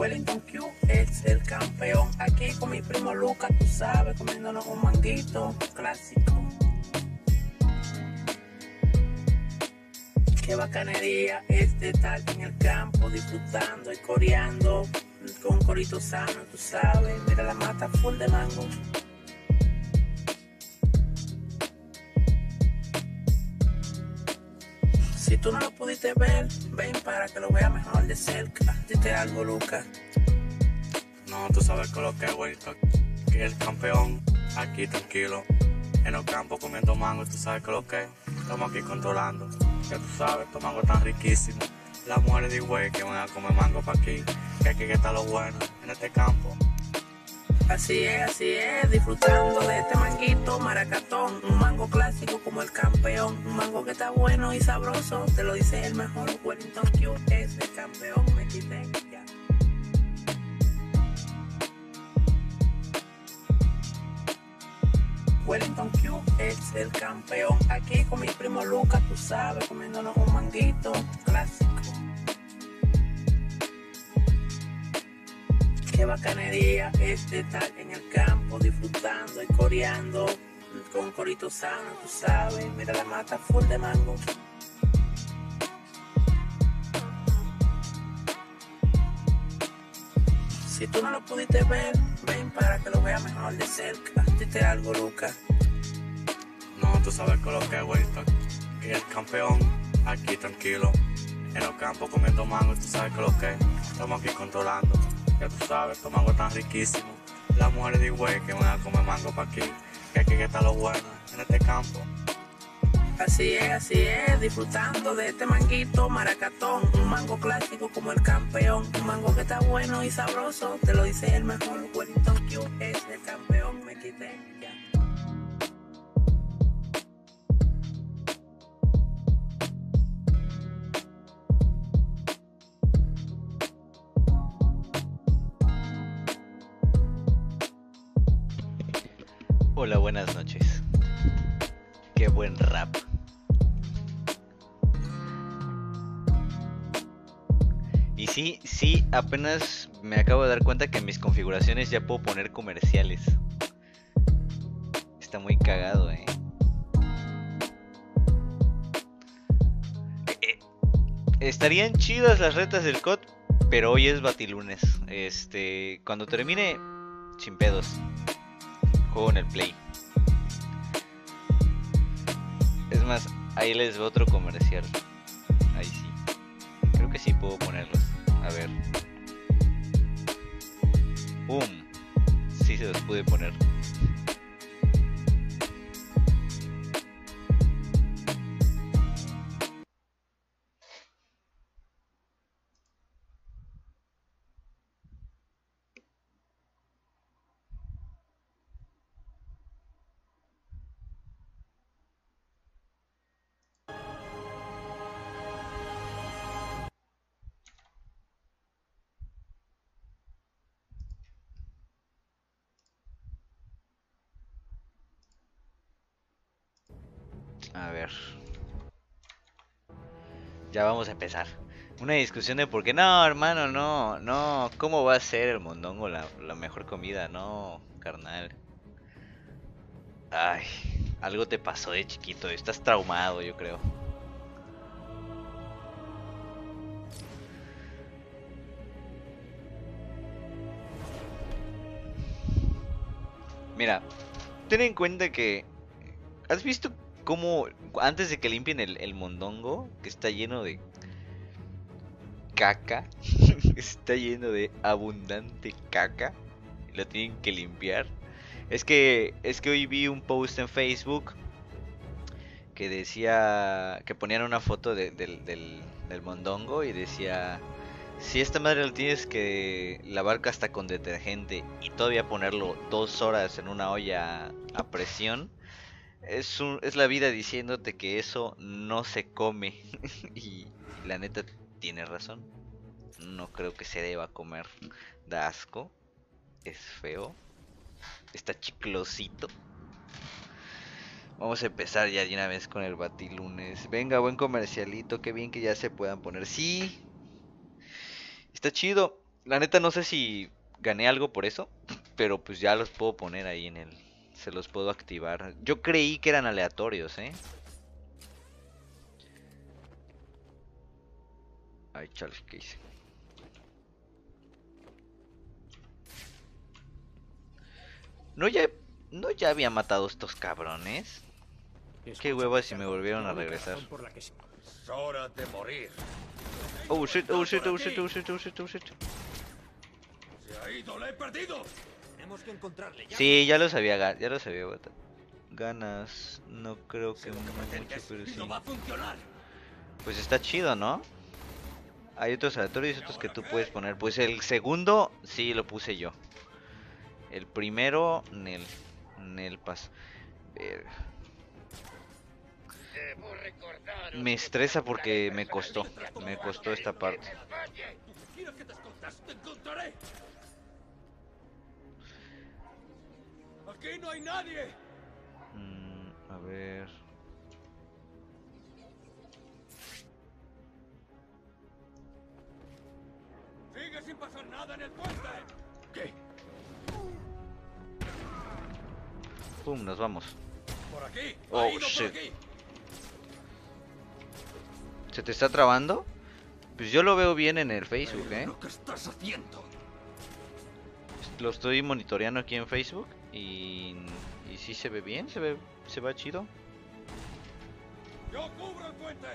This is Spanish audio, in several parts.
Wellington Q es el campeón. Aquí con mi primo Lucas, tú sabes, comiéndonos un manguito clásico. Qué bacanería es de estar en el campo disfrutando y coreando con un corito sano, tú sabes. Mira la mata full de mango. Tú no lo pudiste ver, ven para que lo veas mejor de cerca. Dite algo, Lucas. No, tú sabes con lo que es, güey. Que el campeón, aquí tranquilo. En el campo comiendo mango, tú sabes con lo que es. Estamos aquí controlando. Ya tú sabes, estos mangos tan riquísimos. Las mujeres de güey que van a comer mango para aquí. Que aquí que está lo bueno en este campo. Así es, así es, disfrutando de este manguito maracatón, un mango clásico como el campeón, un mango que está bueno y sabroso, te lo dice el mejor Wellington Q es el campeón, me quité ya. Wellington Q es el campeón, aquí con mi primo Lucas, tú sabes, comiéndonos un manguito bacanería es de estar en el campo disfrutando y coreando con corito sano, tú sabes. Mira la mata full de mango. Si tú no lo pudiste ver, ven para que lo veas mejor de cerca. Dite algo, Lucas. No, tú sabes con lo que es, güey. Que el campeón, aquí tranquilo. En el campo comiendo mango, tú sabes con lo que es. Estamos aquí controlando. Ya tú sabes, estos mangos tan riquísimos. Las mujeres de güey que van a comer mango para aquí. Que aquí que está lo bueno en este campo. Así es, así es, disfrutando de este manguito maracatón, un mango clásico como el campeón, un mango que está bueno y sabroso, te lo dice el mejor Wellington Q es el campeón, me quité sí, sí, apenas me acabo de dar cuenta que en mis configuraciones ya puedo poner comerciales. Está muy cagado, eh. Eh, Estarían chidas las retas del COD, pero hoy es batilunes. Este, cuando termine, sin pedos. Juego en el Play. Es más, ahí les veo otro comercial. Ahí sí. Creo que sí puedo ponerlos. A ver. ¡Pum! Sí se los pude poner. A ver. Ya vamos a empezar. Una discusión de por qué no, hermano, no, no. ¿Cómo va a ser el mondongo la, la mejor comida? No, carnal. Ay, algo te pasó de chiquito. Estás traumado, yo creo. Mira, ten en cuenta que. ¿Has visto cómo antes de que limpien el, mondongo, que está lleno de caca, está lleno de abundante caca, lo tienen que limpiar? Es que es que hoy vi un post en Facebook que decía que ponían una foto de- del, del, mondongo y decía si esta madre lo tienes que lavar hasta con detergente y todavía ponerlo dos horas en una olla a presión, es, un- es la vida diciéndote que eso no se come. y la neta tiene razón. No creo que se deba comer. Da asco. Es feo. Está chiclosito. Vamos a empezar ya de una vez con el batilunes. Venga, buen comercialito. Qué bien que ya se puedan poner. Sí. Está chido. La neta no sé si gané algo por eso, pero pues ya los puedo poner ahí en el... Se los puedo activar. Yo creí que eran aleatorios, ¿eh? Ay, chale, ¿qué hice? No ya, no ya había matado a estos cabrones. Qué huevos si me volvieron a regresar. Es hora de morir. Oh shit, oh shit, oh shit, oh shit, oh shit, oh shit. Se ha ido, la he perdido. Tenemos que encontrarle ya. Sí, ya los había, ya los había botado. Ganas, no creo que mucho, pero sí. no va a funcionar. Pues está chido, ¿no? Hay otros aleatorios y otros que tú puedes poner. Pues el segundo, sí, lo puse yo. El primero, Nel. Nel Paz. Me estresa porque me costó. Me costó esta parte. ¡Aquí no hay nadie! Mm, a ver. ¡Sigue sin pasar nada en el puente! ¿Qué? Pum, nos vamos. ¿Por aquí? Oh, ¡Ha ido shit. por aquí! ¿Se te está trabando? Pues yo lo veo bien en el Facebook, ¿eh? lo que estás haciendo? Lo estoy monitoreando aquí en Facebook y, y sí se ve bien, se ve, se va chido. ¡Yo cubro el puente!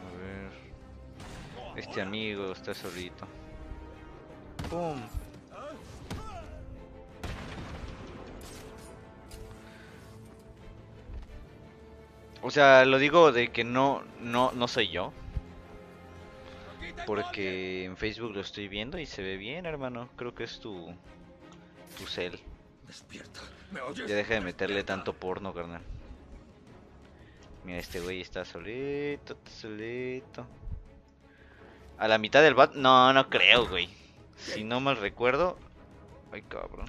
A ver. Este amigo está solito. ¡Pum! O sea, lo digo de que no, no, no soy yo. Porque en Facebook lo estoy viendo y se ve bien, hermano. Creo que es tu, tu cel. Despierta. ¿Me oyes? Ya deja de meterle Despierta. tanto porno, carnal. Mira, este güey está solito, está solito. A la mitad del bat. No, no creo, güey. Si no mal recuerdo. Ay, cabrón.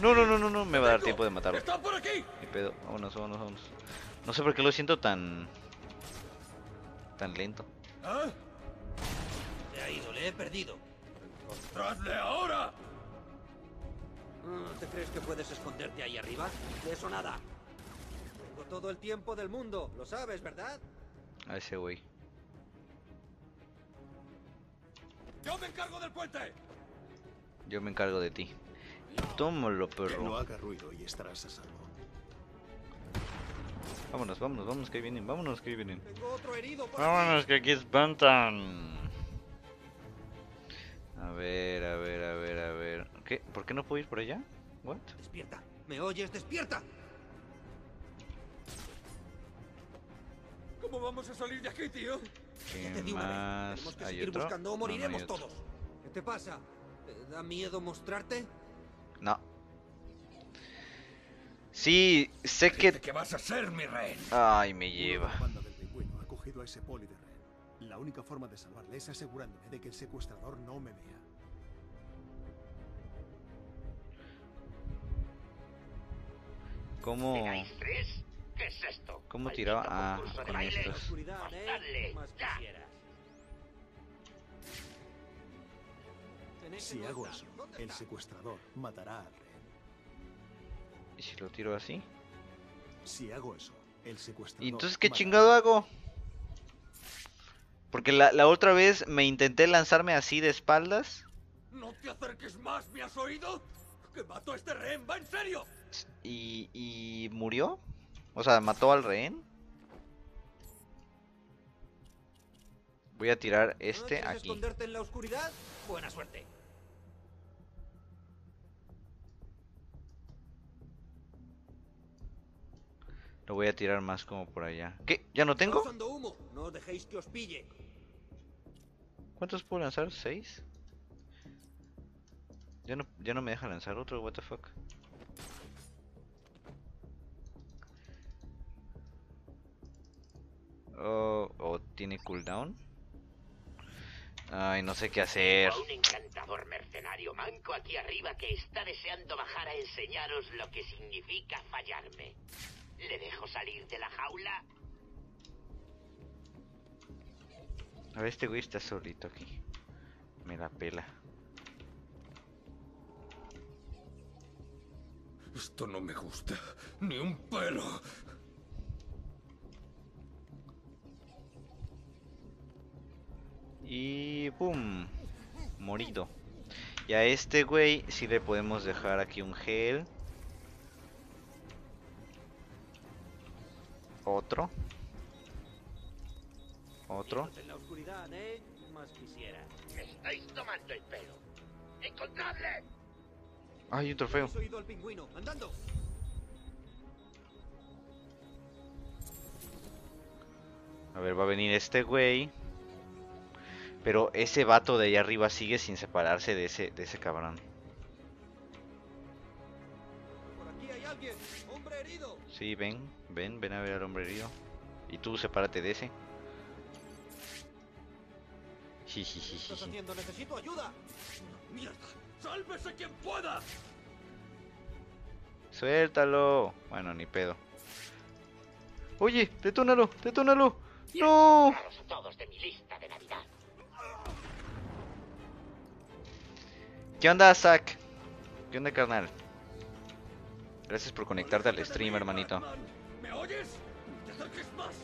No, no, no, no, no. Me va a dar tiempo de matarlo. ¡Está por aquí! Ni pedo. Vámonos, vámonos, vámonos. No sé por qué lo siento tan. tan lento. ¿Ah? Le he perdido. ¡Encontradle ahora! ¿Te crees que puedes esconderte ahí arriba? De eso nada. Tengo todo el tiempo del mundo, lo sabes, ¿verdad? A ese güey. ¡Yo me encargo del puente! Yo me encargo de ti. Tómalo, Que no perro. haga ruido y estarás a salvo. Vámonos, vámonos, vámonos, que ahí vienen. Vámonos, que ahí vienen. Tengo otro herido Vámonos, que aquí espantan. A ver, a ver, a ver, a ver. ¿Qué? ¿Por qué no puedo ir por allá? What? Despierta. ¿Me oyes? ¡Despierta! ¿Cómo vamos a salir de aquí, tío? ¿Qué Te di una vez. más? Tenemos que ¿Hay seguir otro? buscando o No, no moriremos otro. todos. ¿Qué te pasa? ¿Te da miedo mostrarte? No. Sí, sé que... que vas a ser mi rehén. Ay, me lleva. la banda del pingüino ha cogido a ese poli. La única forma de salvarle es asegurándome de que el secuestrador no me vea. ¿Cómo...? tres? ¿Qué es esto? ¿Cómo ¿Maldito tiraba? Ah, concurso de con estos. Oscuridad, ¿eh? Si hago eso, ¿Dónde el está? secuestrador matará al rehén. ¿Y si lo tiro así? Si hago eso, el secuestrador. ¿Y entonces qué matará chingado hago? Porque la, la otra vez me intenté lanzarme así de espaldas ¡No te acerques más! ¿Me has oído? ¡Que mato a este rehén! ¡Va en serio! y, y murió. O sea, mató al rehén. Voy a tirar ¿No este quieres aquí. esconderte en la oscuridad? Buena suerte. Lo voy a tirar más como por allá. ¿Qué? ¿Ya no tengo? No dejéis que os pille. ¿Cuántos puedo lanzar? ¿Seis? Ya no, ya no me deja lanzar otro, what the fuck. Oh, oh, tiene cooldown. Ay, no sé qué hacer. Un encantador mercenario manco aquí arriba que está deseando bajar a enseñaros lo que significa fallarme. ¿Le dejo salir de la jaula? A ver, este güey está solito aquí. Me la pela. Esto no me gusta. Ni un pelo. Y ¡pum! Morido. Y a este güey sí le podemos dejar aquí un gel. Otro. Otro. En la oscuridad, ¿eh? Más quisiera. Me estáis tomando el pelo. ¡Encontradle! Ay, un trofeo. Oído al pingüino, andando. A ver, va a venir este güey. Pero ese vato de allá arriba sigue sin separarse de ese, de ese cabrón. Por aquí hay alguien. Hombre herido. Sí, ven, ven, ven a ver al hombre herido. Y tú sepárate de ese. ¿Qué estás Jijijiji. haciendo? Necesito ayuda. ¡Mierda! ¡Sálvese quien pueda! Suéltalo. Bueno, ni pedo. Oye, detónalo, detónalo. No. Todos de mi lista de Navidad. ¿Qué onda, Zack? ¿Qué onda, carnal? Gracias por conectarte al ¡Aléjate de stream, hermanito. ¿Me oyes? ¡No te acerques más!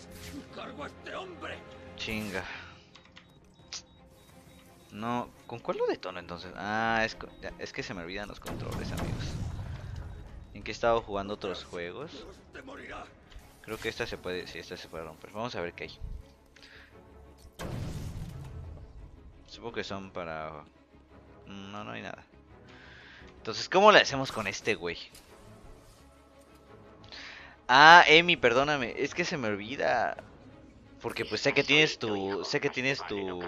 ¡Cargo a este hombre! Chinga. No, ¿con cuál lo detono entonces? Ah, es, es que se me olvidan los controles, amigos. ¿En qué he estado jugando otros juegos? Creo que esta se puede, sí, esta se puede romper. Vamos a ver qué hay. Supongo que son para... No, no hay nada. Entonces, ¿cómo le hacemos con este güey? Ah, Emi, perdóname. Es que se me olvida. Porque pues sé que tienes tu... Sé que tienes tu...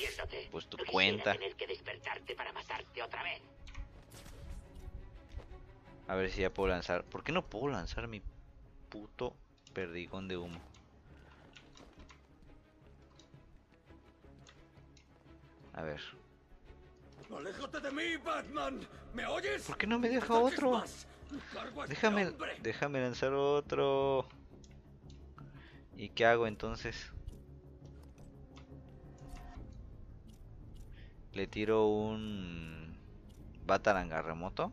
muriéndote. Pues tu Quisiera cuenta. tener que despertarte para matarte otra vez. A ver si ya puedo lanzar. ¿Por qué no puedo lanzar mi puto perdigón de humo? A ver. ¡Aléjate de mí, Batman! ¿Me oyes? ¿Por qué no me ¡No te deja otro? este Déjame, déjame lanzar otro. ¿Y qué hago entonces? Le tiro un Bataranga remoto.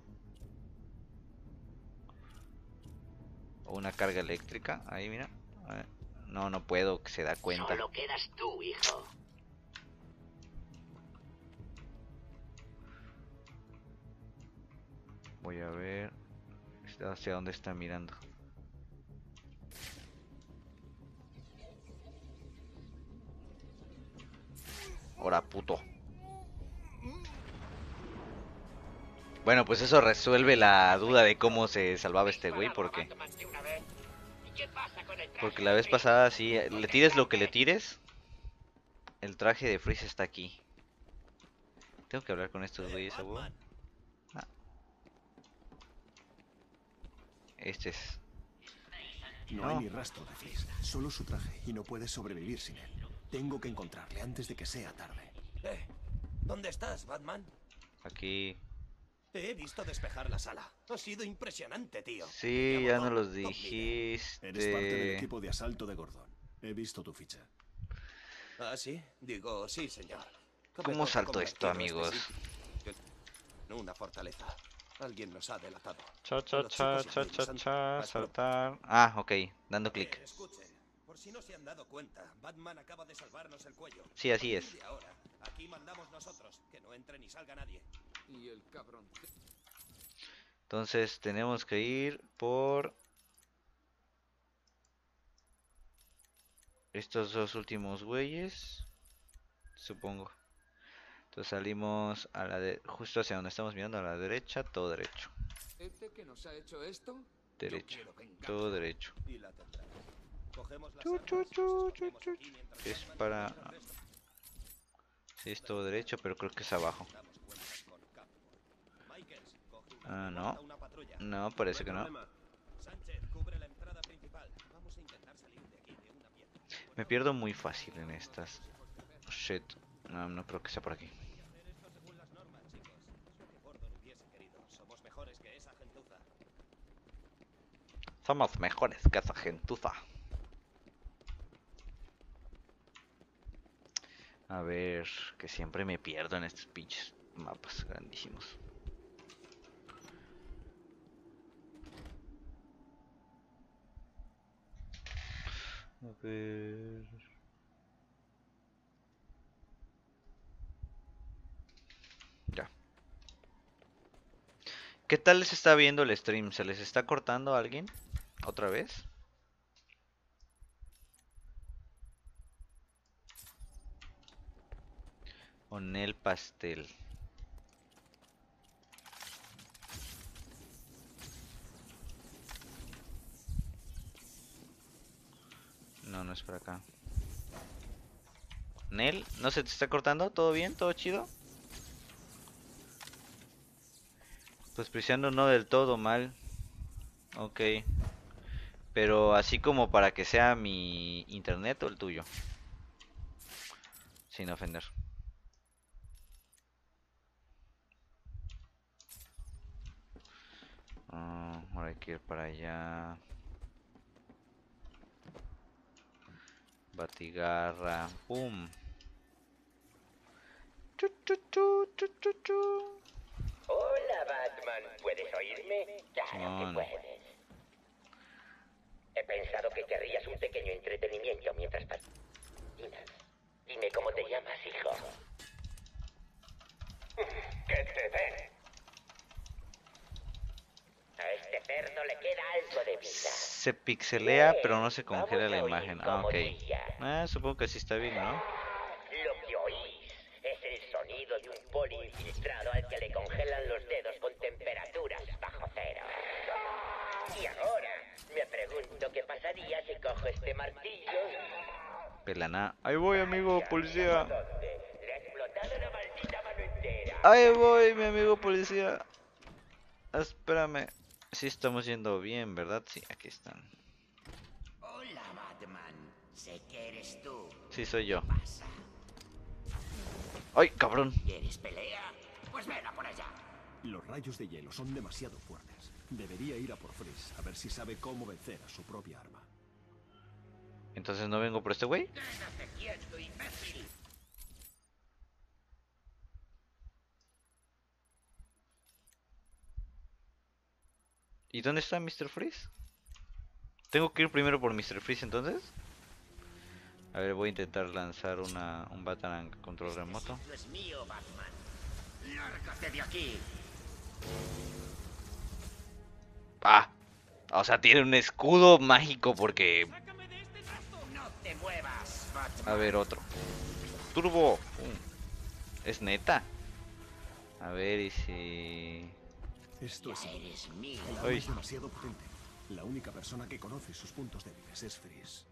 O una carga eléctrica. Ahí, mira. No, no puedo, que se da cuenta. Solo quedas tú, hijo. Voy a ver hacia dónde está mirando. Ahora puto. Bueno, pues eso resuelve la duda de cómo se salvaba este güey, porque Batman de una vez. ¿Y qué pasa con el traje porque la vez pasada sí, le tires lo que le tires, el traje de Freeze está aquí. Tengo que hablar con estos güeyes, a. Batman. Este es No, No. hay ni rastro de Freeze, solo su traje, y no puedes sobrevivir sin él. Tengo que encontrarle antes de que sea tarde. Eh, ¿Dónde estás, Batman? aquí. Te he visto despejar la sala. Ha sido impresionante, tío. Sí, ya nos los dijiste. Eres parte del equipo de asalto de Gordon. He visto tu ficha. ¿Ah, sí? Digo, sí, señor. ¿Cómo saltó esto, amigos? este una fortaleza. Alguien nos ha delatado. Cha cha cha cha cha cha saltar. Ah, ok, dando Eh, clic. escuche, por si no se han dado cuenta, Batman acaba de salvarnos el cuello. Sí, así es. ahora, aquí mandamos nosotros, que no entre ni salga nadie. Y el cabrón. Entonces tenemos que ir por estos dos últimos güeyes, supongo. Entonces salimos a la de justo hacia donde estamos mirando a la derecha, todo derecho, ¿Este que nos ha hecho esto? derecho, todo derecho. Chu, chu, chu, Es para sí es todo derecho, pero creo que es abajo. Salir de aquí de una piedra. Me pierdo muy fácil en estas. Oh, shit. No, no creo que sea por aquí. que que. Somos mejores que esa gentuza. A ver, que siempre me pierdo en estos pinches mapas grandísimos. Ya. ¿Qué tal les está viendo el stream? ¿Se les está cortando a alguien? ¿Otra vez? Onel pastel. No, no es por acá. Nel, ¿no se te está cortando? ¿Todo bien? ¿Todo chido? Pues preciando no del todo mal. Ok. Pero así como para que sea mi internet o el tuyo. Sin ofender. Ah, ahora hay que ir para allá. Batigarra. ¡Pum! Chu, chu, chu, chu, chu, chu. Hola, Batman. ¿Puedes oírme? Claro Simón. que puedes. He pensado que querrías un pequeño entretenimiento mientras patinas. Dime cómo te llamas, hijo. ¡Que te den! A este cerdo le queda algo de vida. Se pixelea, pero no se congela la imagen. Ah, ok. Ah, supongo que así está bien, ¿no? Lo que oís es el sonido de un poli infiltrado al que le congelan los dedos con temperaturas bajo cero. Y ahora me pregunto qué pasaría si cojo este martillo. Pelana. Ahí voy, amigo policía. Ahí voy, mi amigo policía. Espérame. Sí estamos yendo bien, ¿verdad? Sí, aquí están. Hola, Batman. Sé que eres tú. Sí, soy yo. Pasa. ¡Ay, cabrón! ¿Quieres pelea? Pues ven a por allá. Los rayos de hielo son demasiado fuertes. Debería ir a por Freeze a ver si sabe cómo vencer a su propia arma. Entonces no vengo por este güey. Quédate quieto, imbécil. ¿Y dónde está Mr. Freeze? ¿Tengo que ir primero por Mr. Freeze entonces? A ver, voy a intentar lanzar una, un Batarang control remoto. Es mío, Batman. Lárgate de aquí. ¡Ah! O sea, tiene un escudo mágico porque... No te muevas, Batman. A ver, otro. Turbo. Pum. Es neta. A ver, y si... Esto es... Eres mío. El es demasiado potente. La única persona que conoce sus puntos débiles es Freeze.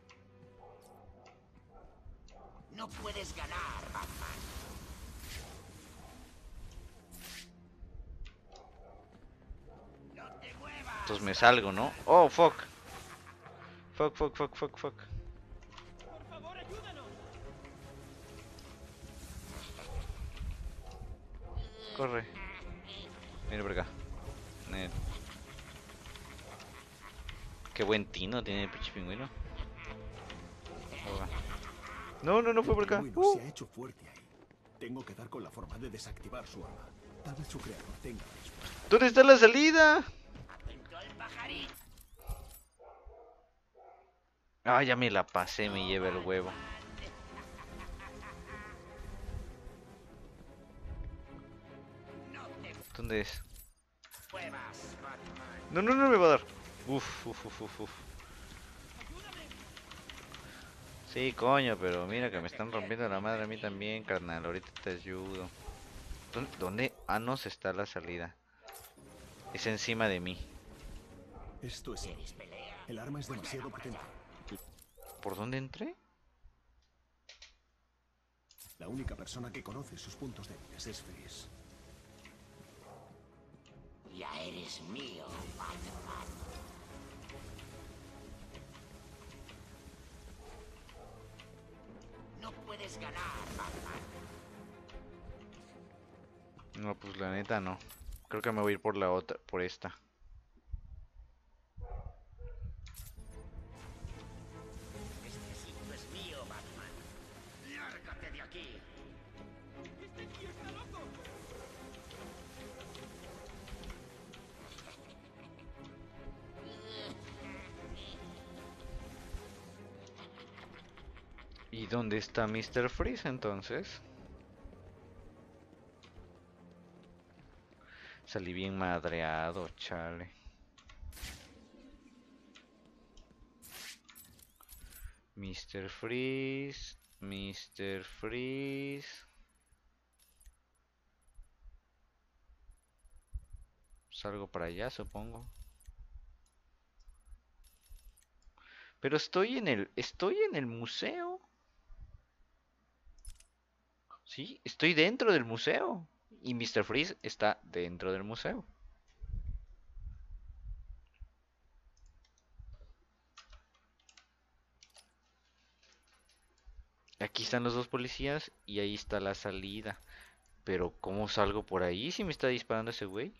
No puedes ganar, Batman. No te muevas. Entonces me salgo, ¿no? Oh, fuck. Fuck, fuck, fuck, fuck, fuck. Corre. Mira por acá. Nel. Qué buen tino tiene el pinche pingüino. No, no, no fue por acá. Uh. se ha hecho fuerte ahí. Tengo que dar con la forma de desactivar su arma. Tal vez su creador tenga la. ¿Dónde está la salida? Ah, ya me la pasé, me lleva el huevo. ¿Dónde es? Batman. No, no, no me va a dar. Uf, uf, uf, uf, uf. Sí, coño, pero mira que me están rompiendo la madre a mí también, carnal. Ahorita te ayudo. ¿Dónde? dónde? Ah, está la salida. Es encima de mí. Esto es... El arma es demasiado potente. ¿Por dónde entré? La única persona que conoce sus puntos débiles es Freeze. Mío, Batman. No puedes ganar, Batman. No, pues la neta no. Creo que me voy a ir por la otra, por esta. Está Mr. Freeze entonces? Salí bien madreado, chale. Mr. Freeze, Mr. Freeze. Salgo para allá, supongo. Pero estoy en el estoy en el museo. Sí, estoy dentro del museo y Mr. Freeze está dentro del museo. Aquí están los dos policías y ahí está la salida. Pero ¿cómo salgo por ahí si me está disparando ese güey?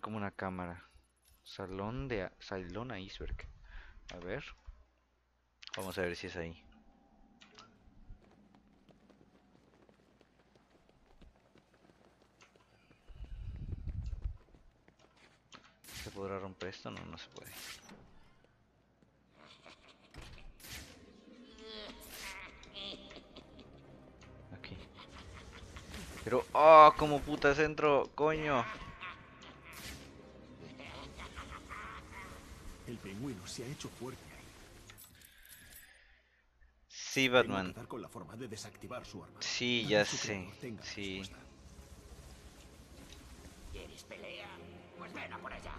Como una cámara. Salón de... Salón a iceberg. A ver. Vamos a ver si es ahí. ¿Se podrá romper esto? No, no se puede. Aquí. Pero, oh, como puta centro, coño. Pingüino se ha hecho fuerte ahí. Sí, Batman. con la forma de desactivar su arma. Sí, Tal ya sé. Sí. respuesta. ¿Quieres pelea? Pues ven a por allá.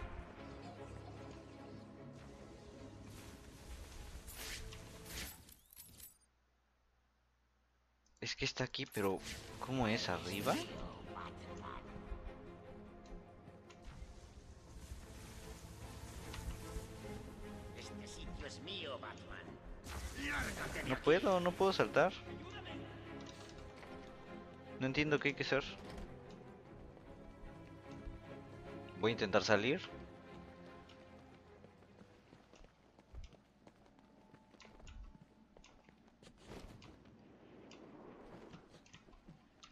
Es que está aquí, pero ¿cómo es? ¿Arriba? No puedo, no puedo saltar. No entiendo qué hay que hacer. Voy a intentar salir.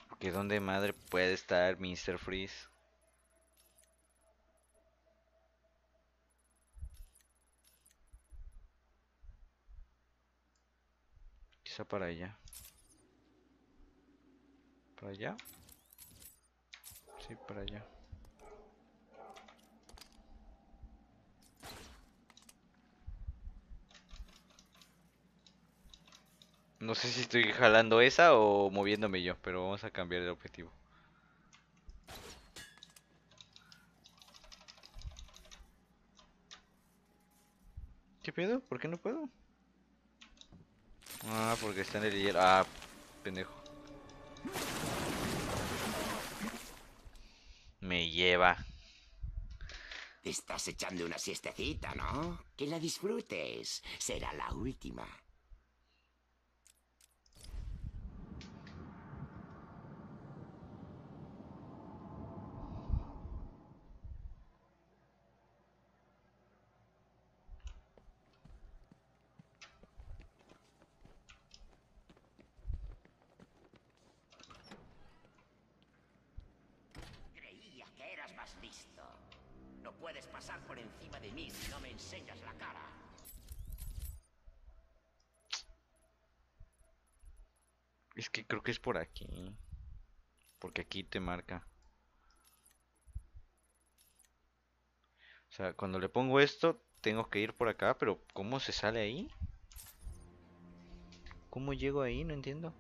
Porque ¿dónde madre puede estar Mr. Freeze? Quizá para allá. ¿Para allá? Sí, para allá. No sé si estoy jalando esa o moviéndome yo, pero vamos a cambiar el objetivo. ¿Qué pedo? ¿Por qué no puedo? Ah, porque está en el hielo. Ah, pendejo. Me lleva. Te estás echando una siestecita, ¿no? Que la disfrutes. Será la última. Es que creo que es por aquí. Porque aquí te marca. O sea, cuando le pongo esto, tengo que ir por acá, pero ¿cómo se sale ahí? ¿Cómo llego ahí? No entiendo.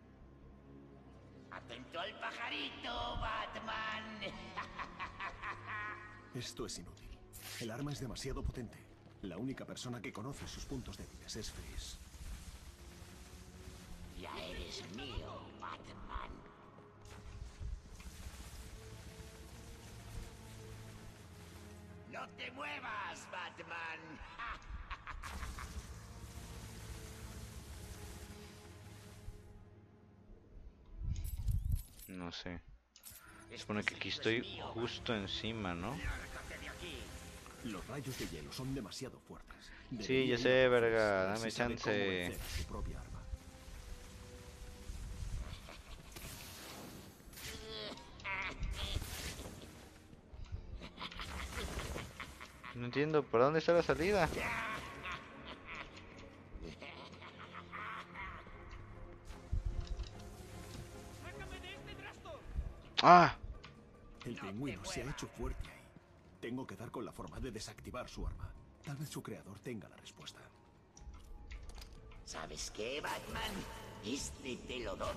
Atento al pajarito, Batman. Esto es inútil. El arma es demasiado potente. La única persona que conoce sus puntos débiles es Freeze. Eres mío, Batman. No te muevas, Batman. No sé. Se supone que aquí estoy justo encima, ¿no? Los rayos de hielo son demasiado fuertes. Sí, ya sé, verga, dame chance. No entiendo, ¿por dónde está la salida? ¡Ah! El pingüino se ha hecho fuerte ahí. Tengo que dar con la forma de desactivar su arma. Tal vez su creador tenga la respuesta. ¿Sabes qué, Batman? Este te lo doy.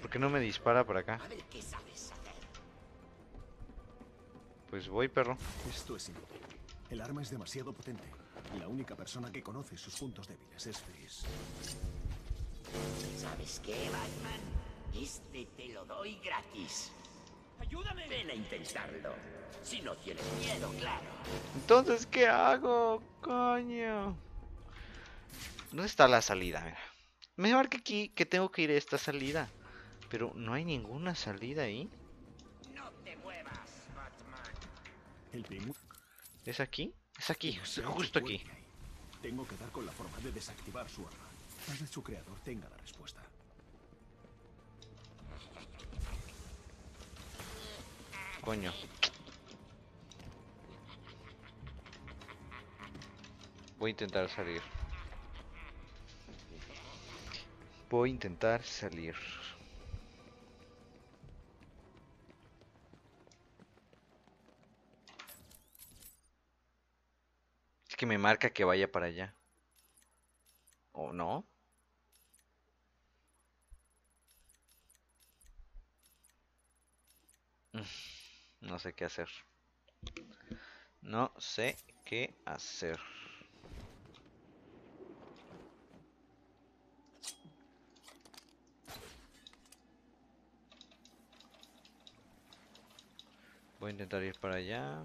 ¿Por qué no me dispara por acá? A ver qué sabes hacer. Pues voy, perro. Esto es inútil. El arma es demasiado potente. La única persona que conoce sus puntos débiles es Freeze. ¿Sabes qué, Batman? Este te lo doy gratis. ¡Ayúdame! Ven a intentarlo. Si no tienes miedo, claro. Entonces, ¿qué hago? Coño. ¿Dónde está la salida? Mira. Me marca aquí que tengo que ir a esta salida. Pero no hay ninguna salida ahí. No te muevas, Batman. ¿Es aquí? Es aquí, justo aquí. Tengo que dar con la forma de desactivar su arma. Tal vez su creador tenga la respuesta. Coño. Voy a intentar salir. Voy a intentar salir. Es que me marca que vaya para allá. ¿O no? No sé qué hacer. No sé qué hacer. Voy a intentar ir para allá.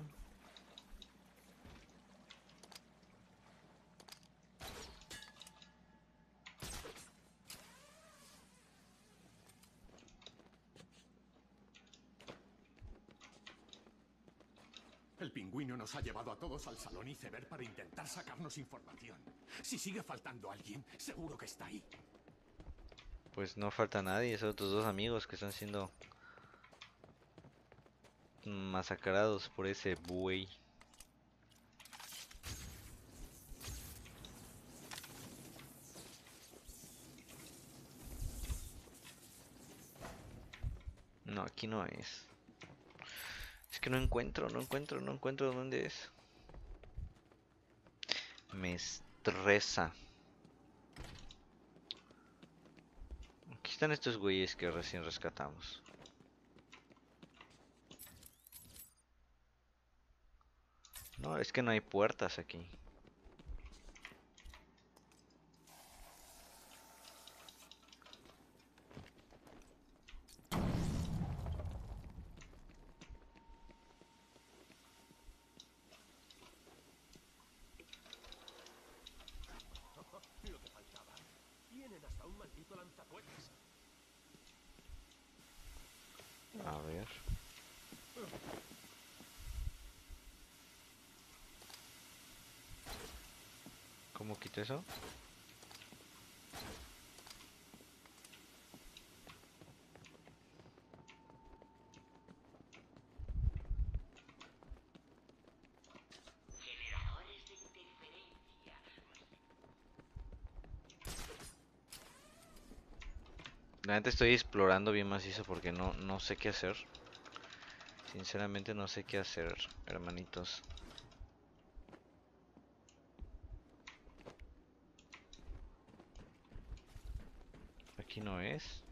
El pingüino nos ha llevado a todos al salón iceberg para intentar sacarnos información. Si sigue faltando alguien, seguro que está ahí. Pues no falta nadie, son tus dos amigos que están siendo masacrados por ese buey. No, aquí no es. Es que no encuentro, no encuentro, no encuentro dónde es. Me estresa. Aquí están estos güeyes que recién rescatamos. No, es que no hay puertas aquí. Lo que faltaba. Tienen hasta un maldito lanzacohetes. A ver. ¿Cómo quito eso? La neta estoy explorando bien macizo porque no, no sé qué hacer. Sinceramente no sé qué hacer, hermanitos. Aquí no es.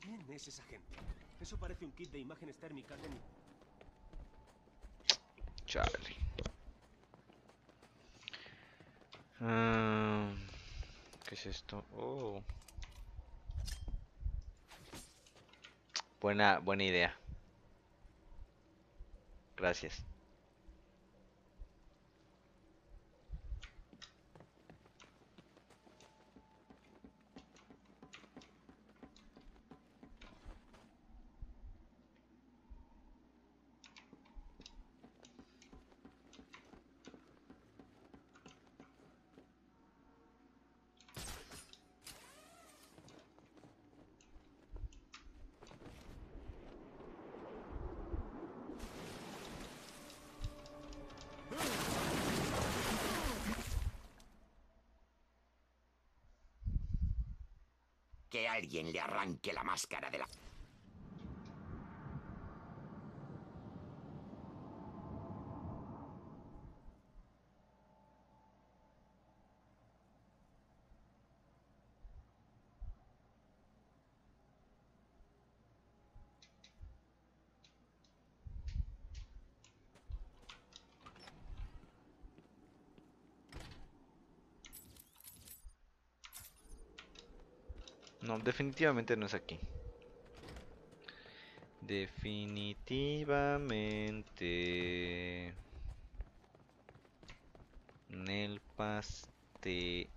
¿Quién es esa gente? Eso parece un kit de imágenes térmicas de mi... Chale. Ah, ¿Qué es esto? Oh. Buena, buena idea. Gracias. que alguien le arranque la máscara de la... No, definitivamente no es aquí. Definitivamente. En el pastel.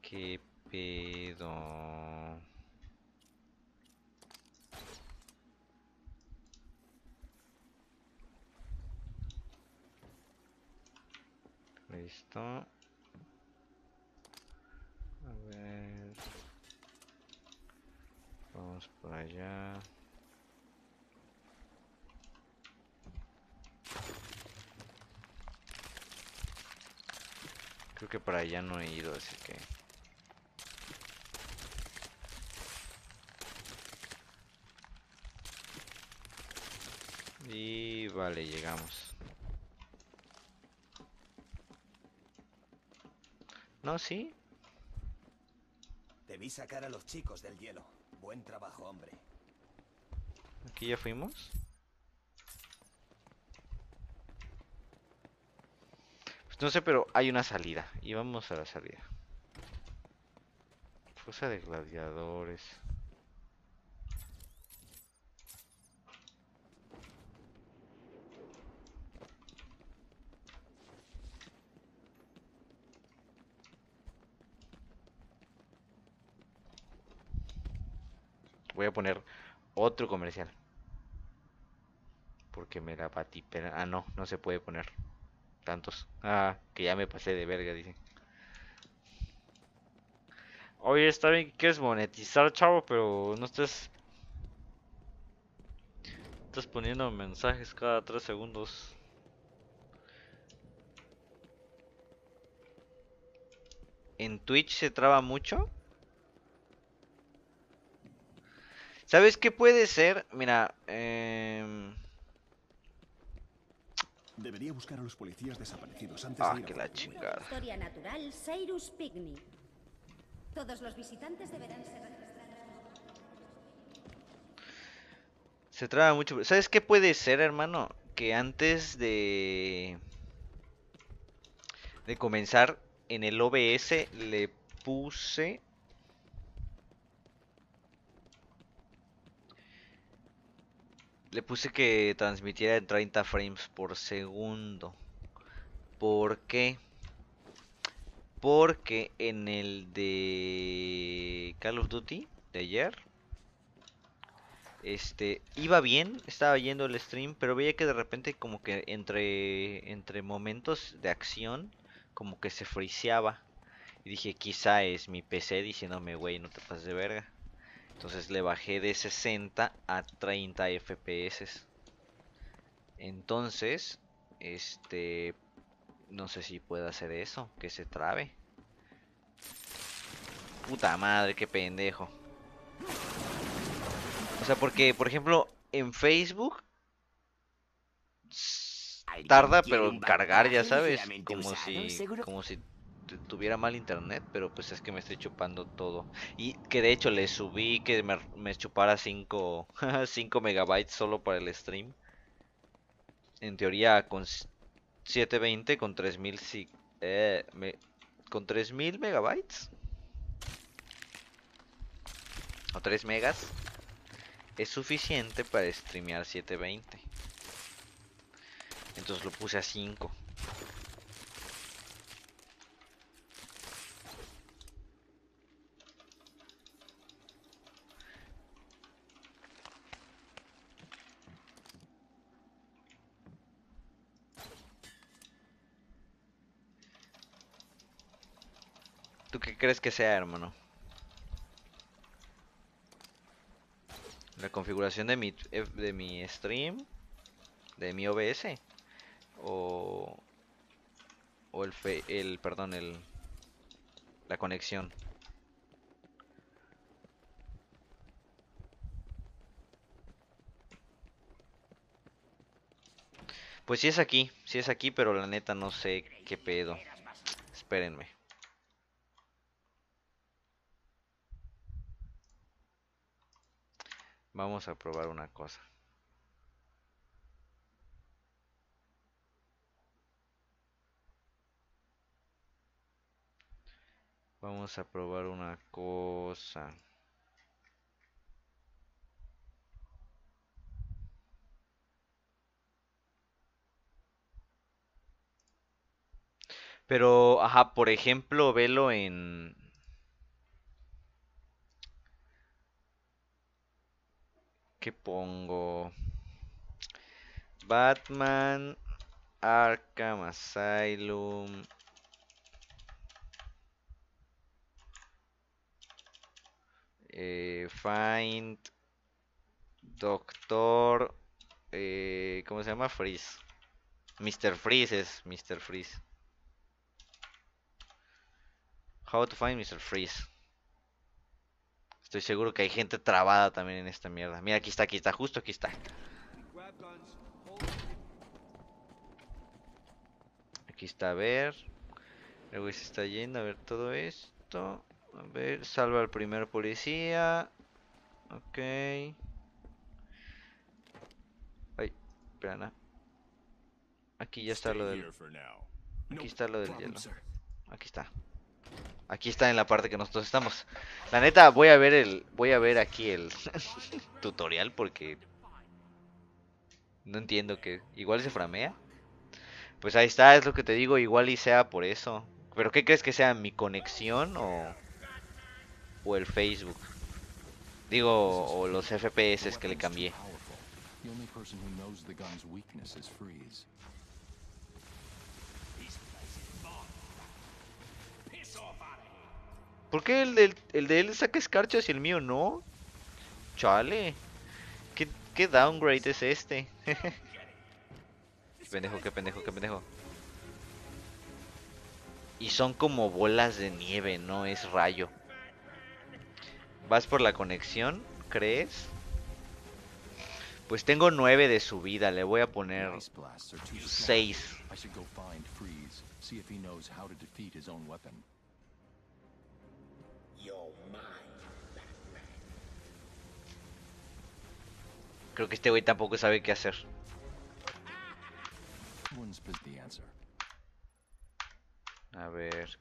¿Qué pedo? Listo. Vamos por allá. Creo que para allá no he ido, así que... Y vale, llegamos. No, sí. Debí sacar a los chicos del hielo. Buen trabajo, hombre. Aquí ya fuimos. Pues no sé, pero hay una salida. Y vamos a la salida. Fuerza de gladiadores. Voy a poner otro comercial. Porque me la batí. Ah, no, no se puede poner tantos. Ah, que ya me pasé de verga, dice. Oye, está bien que quieres monetizar, chavo, pero no estés... Estás poniendo mensajes cada tres segundos. ¿En Twitch se traba mucho? ¿Sabes qué puede ser? Mira, eh... Debería buscar a los policías desaparecidos antes Ah, de ir a que la Halloween. chingada. Historia natural Cyrus Picnic. Todos los visitantes deberán ser registrados. Se traba mucho. ¿Sabes qué puede ser, hermano? Que antes de... De comenzar, en el OBS le puse... Le puse que transmitiera en 30 frames por segundo. ¿Por qué? Porque en el de Call of Duty de ayer este iba bien, estaba yendo el stream, pero veía que de repente como que entre entre momentos de acción como que se friseaba y dije, quizá es mi PC diciéndome, güey, no te pases de verga. Entonces le bajé de 60 a 30 FPS. Entonces, este no sé si puedo hacer eso, que se trabe. Puta madre, qué pendejo. O sea, porque, por ejemplo, en Facebook s- ¿Alguien tarda, pero en cargar, ya sabes, como si, como si tuviera mal internet, pero pues es que me estoy chupando todo. Y que de hecho le subí que me, me chupara 5 5 megabytes solo para el stream. En teoría con s- 720 con 3000 si- eh, me- con 3000 megabytes o 3 megas es suficiente para streamear 720. Entonces lo puse a 5. Crees que sea, hermano? La configuración de mi de mi stream, de mi OBS o o el fe- el perdón, el La conexión. Pues sí es aquí, sí es aquí, pero la neta no sé qué pedo. Espérenme. Vamos a probar una cosa. Vamos a probar una cosa. Pero, ajá, por ejemplo, velo en... ¿Qué pongo? Batman, Arkham Asylum. Eh, find Doctor eh, ¿cómo se llama? Freeze Mr. Freeze es Mr. Freeze How to find Mr. Freeze Estoy seguro que hay gente trabada también en esta mierda Mira, aquí está, aquí está, justo aquí está Aquí está, a ver Luego se está yendo, a ver todo esto a ver, salva al primer policía. Ok. Ay, espera. Aquí ya está lo del... Aquí está lo del hielo. Aquí está. Aquí está en la parte que nosotros estamos. La neta, voy a ver el... Voy a ver aquí el tutorial porque... No entiendo que... Igual se framea. Pues ahí está, es lo que te digo. Igual y sea por eso. ¿Pero qué crees que sea? ¿Mi conexión o...? o el Facebook. Digo, o los FPS que le cambié. ¿Por qué el, del, el de él saca escarchas y el mío no? Chale. ¿Qué, qué downgrade es este? qué pendejo, qué pendejo, qué pendejo. Y son como bolas de nieve, no es rayo. ¿Vas por la conexión? ¿Crees? Pues tengo 9 de subida, le voy a poner 6. Creo que este güey tampoco sabe qué hacer. A ver.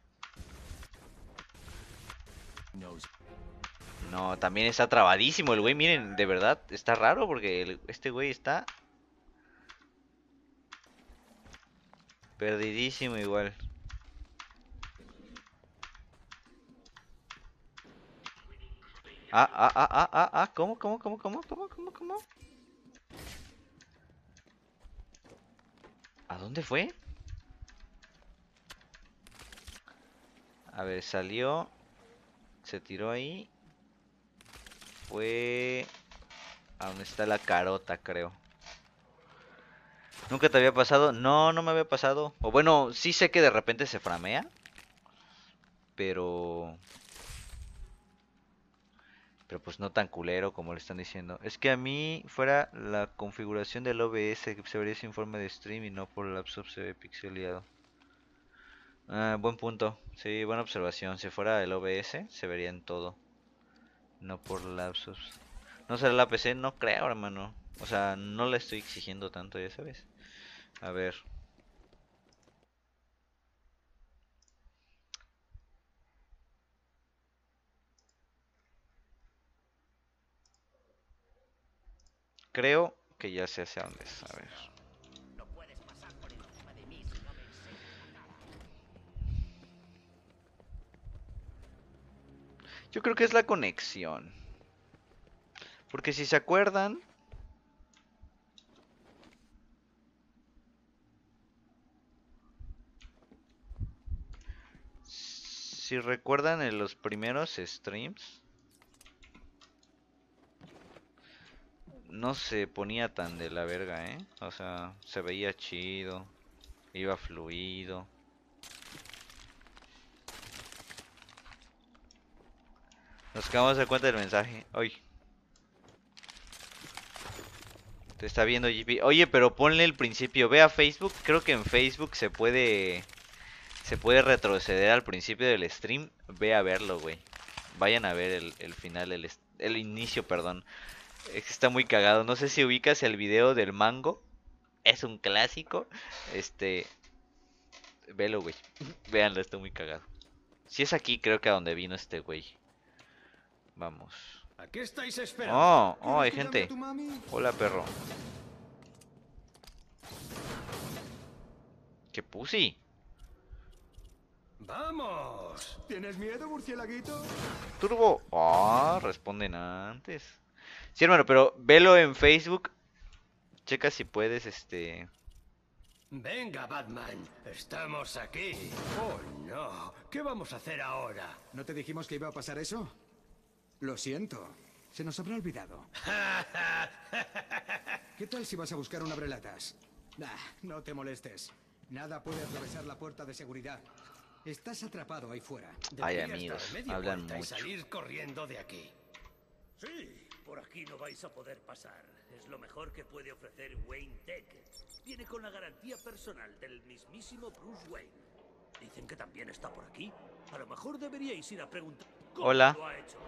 No, también está trabadísimo el güey. Miren, de verdad, está raro porque este güey está... Perdidísimo igual. Ah, ah, ah, ah, ah, ah, ¿cómo, cómo, cómo, cómo, cómo, cómo, cómo? ¿A dónde fue? A ver, salió. Se tiró ahí fue a donde está la carota, creo. ¿Nunca te había pasado? No, no me había pasado. O bueno, sí sé que de repente se framea. Pero... Pero pues no tan culero como le están diciendo. Es que a mí fuera la configuración del OBS se vería ese informe de stream y no por el laptop se ve pixeleado. Ah, buen punto. Sí, buena observación. Si fuera el OBS se vería en todo. No por lapsos. ¿No será la PC? No creo, hermano. O sea, no le estoy exigiendo tanto, ya sabes. A ver. Creo que ya sé hacia dónde. A ver. Yo creo que es la conexión. Porque si se acuerdan... Si recuerdan en los primeros streams... No se ponía tan de la verga, ¿eh? O sea, se veía chido. Iba fluido. Nos acabamos de cuenta del mensaje. Hoy. Te está viendo GP. Oye, pero ponle el principio. Ve a Facebook. Creo que en Facebook se puede. Se puede retroceder al principio del stream. Ve a verlo, güey. Vayan a ver el, final, el, el inicio, perdón. Es que está muy cagado. No sé si ubicas el video del mango. Es un clásico. Este. Velo, güey. Véanlo, está muy cagado. Si es aquí, creo que a donde vino este güey. Vamos. ¿A qué estáis esperando? Oh, oh, hay ¿Quieres que llame gente. Hola, perro. ¿Qué pussy? ¡Vamos! ¿Tienes miedo, murcielaguito? Turbo. Ah, responden antes. Sí, hermano, pero velo en Facebook. Checa si puedes, este. Venga, Batman. Estamos aquí. Oh, no. ¿Qué vamos a hacer ahora? ¿No te dijimos que iba a pasar eso? Lo siento. Se nos habrá olvidado. ¿Qué tal si vas a buscar un abrelatas? Nah, no te molestes. Nada puede atravesar la puerta de seguridad. Estás atrapado ahí fuera. Ay, amigos, hablan mucho. salir corriendo de aquí. Sí, por aquí no vais a poder pasar. Es lo mejor que puede ofrecer Wayne Tech. Viene con la garantía personal del mismísimo Bruce Wayne. Dicen que también está por aquí. A lo mejor deberíais ir a preguntar. ¿Cómo Hola.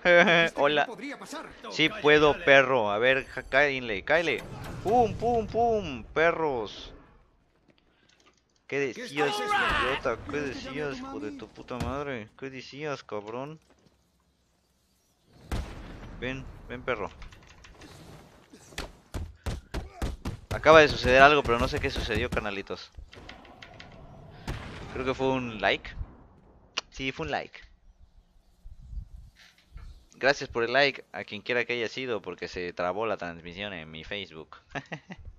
Hola. Podría pasar. Sí puedo, perro. A ver, cáele, cáele. Pum, pum, pum, perros. ¿Qué decías, idiota? ¿Qué decías, hijo de tu puta madre? ¿Qué decías, cabrón? Ven, ven, perro. Acaba de suceder algo, pero no sé qué sucedió, canalitos. Creo que fue un like. Sí, fue un like. Gracias por el like a quien quiera que haya sido porque se trabó la transmisión en mi Facebook.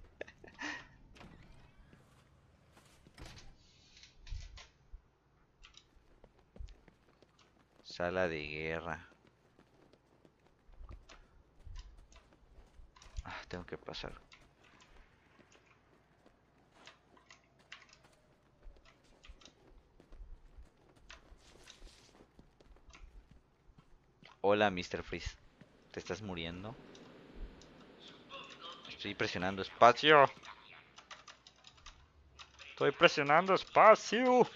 Sala de guerra. Tengo que pasar. Hola, Mr. Freeze. ¿Te estás muriendo? Estoy presionando espacio. Estoy presionando espacio.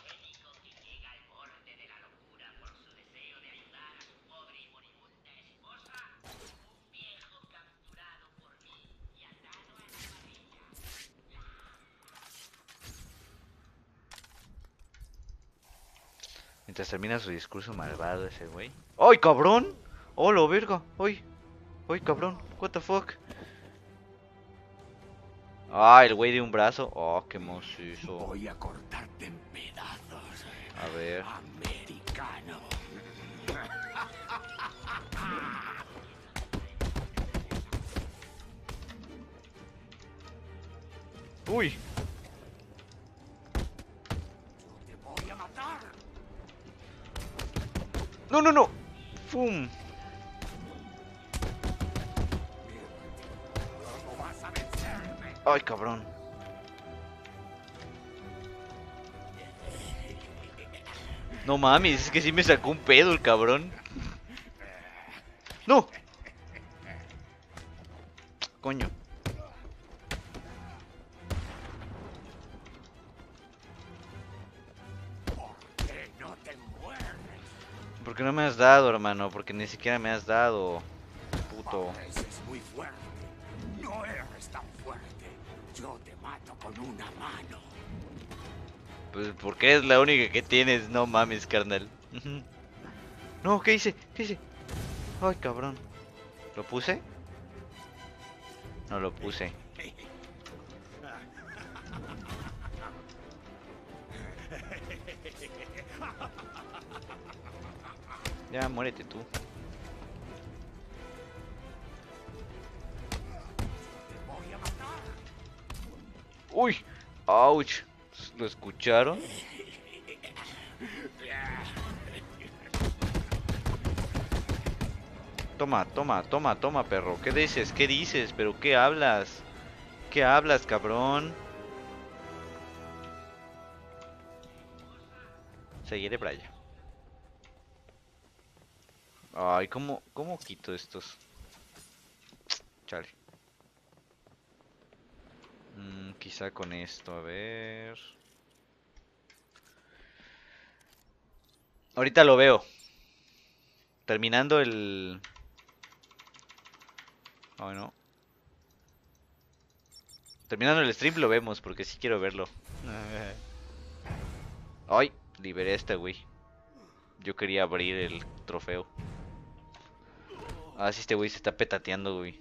Mientras termina su discurso malvado ese güey. ¡Ay, cabrón! ¡Hola, verga! ¡Ay! ¡Ay, cabrón! ¿What the fuck? Ah, el güey de un brazo. Oh, qué macizo. Voy a cortarte en pedazos. A ver. Americano. ¡Uy! ¡No, no, no! ¡Fum! ¡Ay, cabrón! No mames, es que sí me sacó un pedo el cabrón. ¡No! Coño. ¿Por qué no me has dado, hermano? Porque ni siquiera me has dado. Puto. Muy fuerte. No eres tan fuerte. Yo te mato con una mano. Pues porque es la única que tienes, no mames, carnal. No, ¿qué hice? ¿Qué hice? Ay, cabrón. ¿Lo puse? No lo puse. Ya, muérete tú. Uy, ouch. ¿Lo escucharon? Toma, toma, toma, toma, perro. ¿Qué dices? ¿Qué dices? ¿Pero qué hablas? ¿Qué hablas, cabrón? Seguiré para. Ay, ¿cómo, cómo quito estos? Chale. Mm, quizá con esto, a ver. Ahorita lo veo. Terminando el... Ay, no. Terminando el stream lo vemos, porque sí quiero verlo. Ay, liberé a este güey. Yo quería abrir el trofeo. Ah, sí, este güey se está petateando, güey.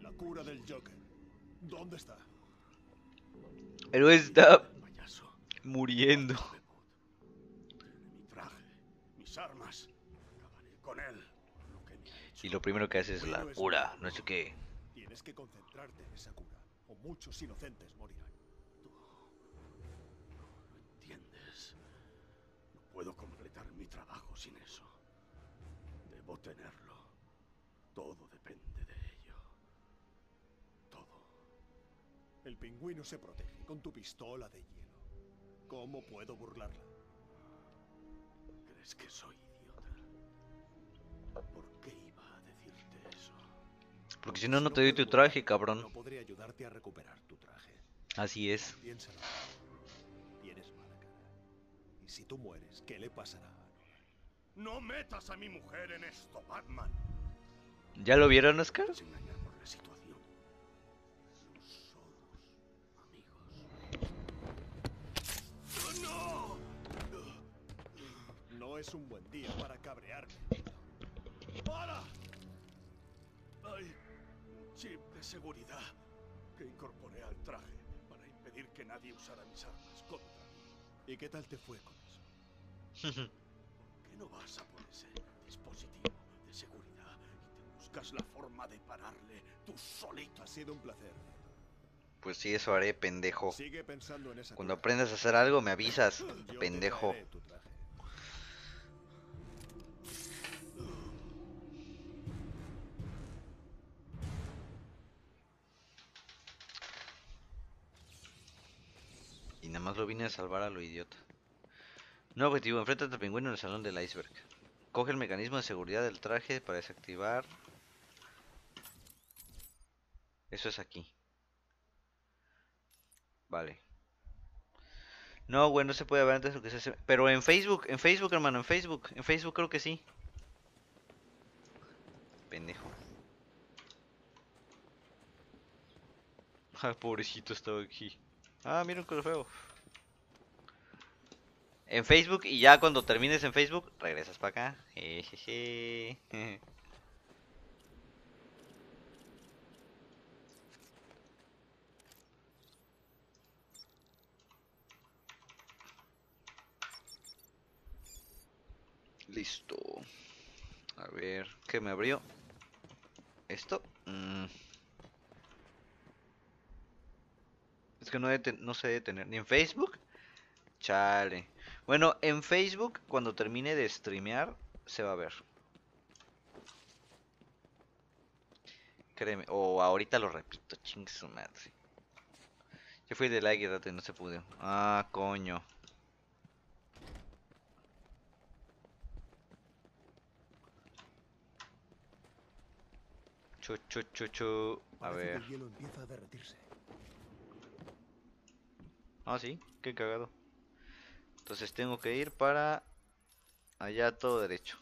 La cura del Joker. ¿Dónde está? Pero está muriendo. Mi traje, mis armas. Con él. Y lo primero que hace es la cura, no sé qué. Tienes que concentrarte en esa cura, o muchos inocentes morirán. Tú no entiendes. No puedo completar mi trabajo sin eso. Tenerlo. Todo depende de ello. Todo. El pingüino se protege con tu pistola de hielo. ¿Cómo puedo burlarla? ¿Crees que soy idiota? ¿Por qué iba a decirte eso? Porque si no, no te doy tu traje, cabrón. No podré ayudarte a recuperar tu traje. Así es. Piénsalo. Tienes mala cara. Y si tú mueres, ¿qué le pasará? No metas a mi mujer en esto, Batman. ¿Ya lo vieron, Oscar? Sin engañar por la situación. No somos amigos. ¡No! No es un buen día para cabrearme. ¡Para! Hay un chip de seguridad que incorporé al traje para impedir que nadie usara mis armas contra mí. ¿Y qué tal te fue con eso? ¿Por qué no vas a por ese dispositivo de seguridad y te buscas la forma de pararle tú solito? Ha sido un placer. Pues sí, eso haré, pendejo. Sigue pensando en esa Cuando aprendas a hacer algo, me avisas, pendejo. Y nada más lo vine a salvar a lo idiota. Nuevo objetivo, enfréntate al pingüino en el salón del iceberg. Coge el mecanismo de seguridad del traje para desactivar. Eso es aquí. Vale. No, güey, no se puede ver antes de lo que se hace. Pero en Facebook, en Facebook, hermano, en Facebook. En Facebook creo que sí. Pendejo. Ah, pobrecito estaba aquí. Ah, mira un trofeo. En Facebook y ya cuando termines en Facebook, regresas para acá. Jejeje. Listo. A ver, ¿qué me abrió? ¿Esto? Mm. Es que no, no sé detener. ¿Ni en Facebook? Chale. Bueno, en Facebook, cuando termine de streamear, se va a ver. Créeme. O ahorita lo repito, ching su madre. Yo fui de like y no se pudo. Ah, coño. Chu, chu, chu, chu. A Parece ver. el hielo empieza a derretirse. Ah, sí, qué cagado. Entonces tengo que ir para allá todo derecho.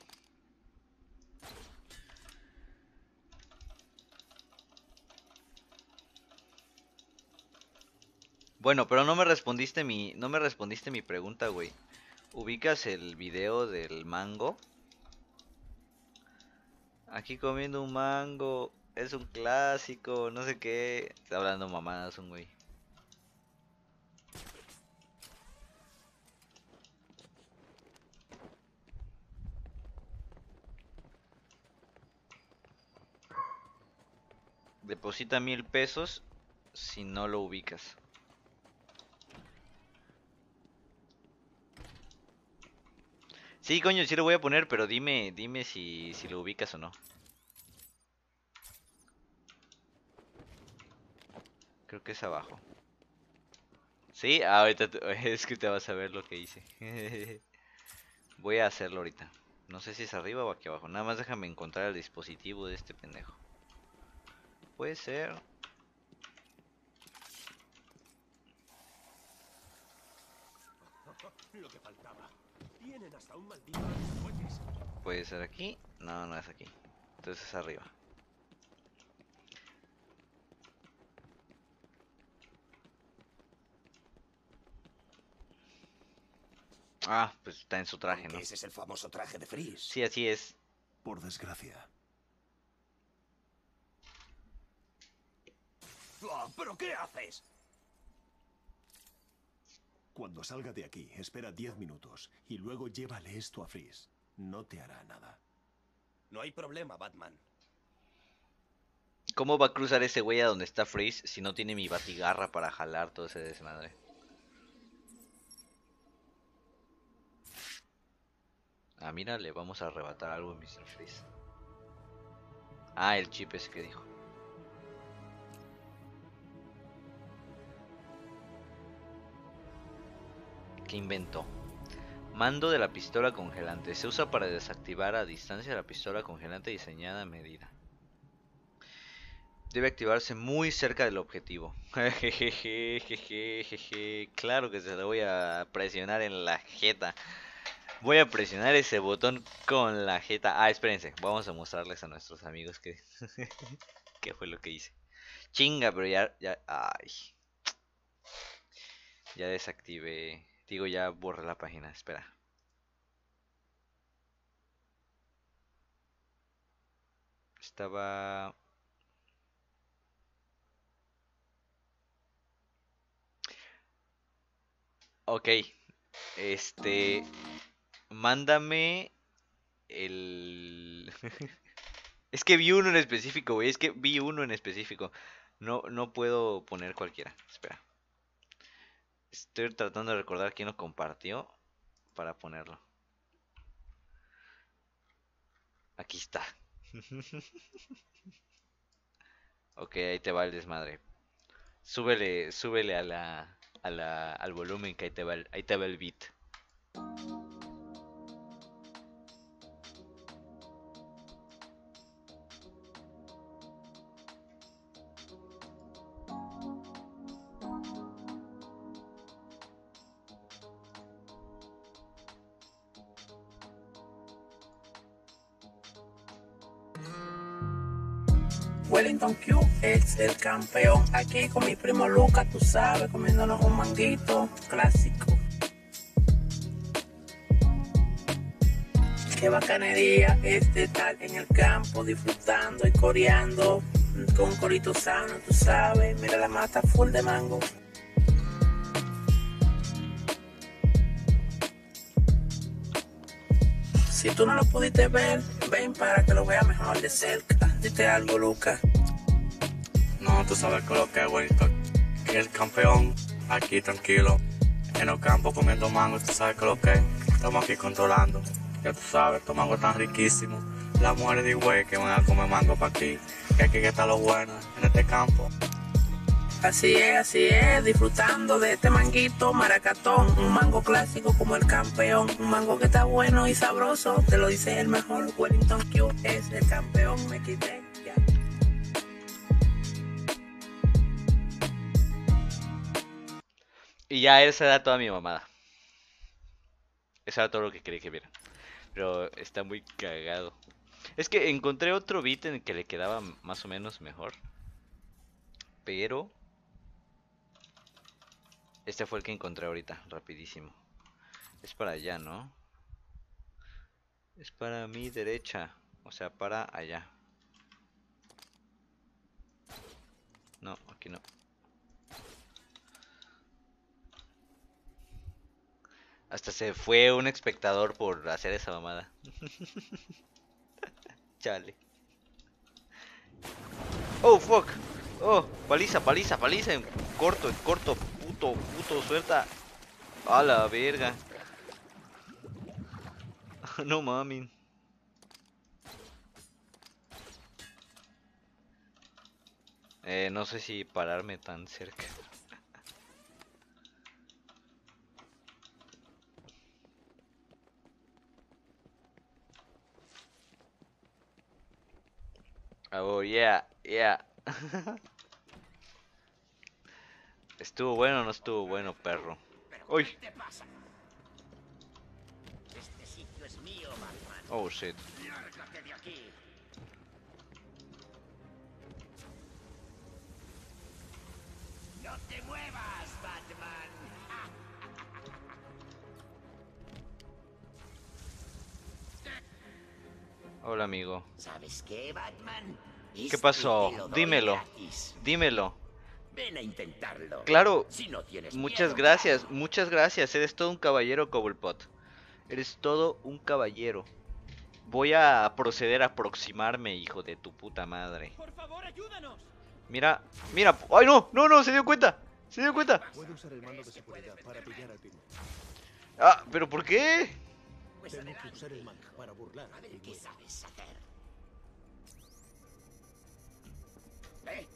Bueno, pero no me respondiste mi, no me respondiste mi pregunta, güey. ¿Ubicas el video del mango? Aquí comiendo un mango, es un clásico, no sé qué. Está hablando mamadas un güey. Deposita mil pesos si no lo ubicas. Sí, coño, sí lo voy a poner, pero dime, dime si, si lo ubicas o no. Creo que es abajo. ¿Sí? Ah, ahorita es que te vas a ver lo que hice. Voy a hacerlo ahorita. No sé si es arriba o aquí abajo. Nada más déjame encontrar el dispositivo de este pendejo. Puede ser. Lo que faltaba. Tienen hasta un maldito. Puede ser aquí. No, no es aquí. Entonces es arriba. Ah, pues está en su traje, ¿no? Ese es el famoso traje de Freeze. Sí, así es. Por desgracia. Ah, ¿Pero qué haces? Cuando salga de aquí, espera 10 minutos y luego llévale esto a Freeze. No te hará nada. No hay problema, Batman. ¿Cómo va a cruzar ese güey a donde está Freeze si no tiene mi batigarra para jalar todo ese desmadre? Ah, mira, le vamos a arrebatar algo a Mr. Freeze. Ah, el chip ese que dijo. ¿Qué inventó? Mando de la pistola congelante. Se usa para desactivar a distancia la pistola congelante diseñada a medida. Debe activarse muy cerca del objetivo. claro que se lo voy a presionar en la jeta. Voy a presionar ese botón con la jeta. Ah, espérense. Vamos a mostrarles a nuestros amigos que... qué fue lo que hice. Chinga, pero ya... ya ay. Ya desactivé... Digo, ya borré la página. Espera. Estaba... Ok. Este... Mándame el... es que vi uno en específico, güey. Es que vi uno en específico. No, no puedo poner cualquiera. Espera. Estoy tratando de recordar quién lo compartió para ponerlo. Aquí está. ok, ahí te va el desmadre. Súbele, súbele a la, a la, al volumen que ahí te va el, ahí te va el beat. Campeón. Aquí con mi primo Lucas, tú sabes, comiéndonos un manguito clásico. Qué bacanería es de estar en el campo disfrutando y coreando con un corito sano, tú sabes. Mira la mata full de mango. Si tú no lo pudiste ver, ven para que lo veas mejor de cerca. Dite algo, Lucas. Tú sabes que lo que Wellington. Que el campeón, aquí tranquilo. En el campo comiendo mango, tú sabes que lo que es. Estamos aquí controlando. Ya tú sabes, estos mangos están riquísimos. Las mujeres de güey que van a comer mango para aquí. Que aquí que está lo bueno en este campo. Así es, así es, disfrutando de este manguito maracatón, un mango clásico como el campeón, un mango que está bueno y sabroso, te lo dice el mejor, Wellington Q es el campeón, me quité Y ya esa era toda mi mamada. Eso era todo lo que quería que vieran. Pero está muy cagado. Es que encontré otro beat en el que le quedaba más o menos mejor. Pero... Este fue el que encontré ahorita, rapidísimo. Es para allá, ¿no? Es para mi derecha. O sea, para allá. No, aquí no. Hasta se fue un espectador por hacer esa mamada. Chale. Oh, fuck. Oh, paliza, paliza, paliza. En corto, en corto. Puto, puto, suelta. A la verga. no mami. Eh, no sé si pararme tan cerca. Oh, yeah, yeah. ¿Estuvo bueno o no estuvo bueno, perro? ¡Uy! Este sitio es mío. Oh, shit. No te muevas, Hola, amigo. ¿Sabes qué, Batman? ¿Qué Este pasó? Dímelo. Dímelo. Ven a intentarlo. Claro. Si no tienes Muchas miedo, gracias, muchas gracias. Eres todo un caballero, Cobblepot. Eres todo un caballero. Voy a proceder a aproximarme, hijo de tu puta madre. Por favor, ayúdanos. Mira, mira. ¡Ay, no! ¡No, no! ¡Se dio cuenta! ¡Se dio cuenta! Puedo usar el mando de seguridad para pillar a Tim. ¡Ah! ¿Pero por qué? Pues Tengo que adelante, usar el mando para burlar A ver qué sabes hacer. ¿Eh?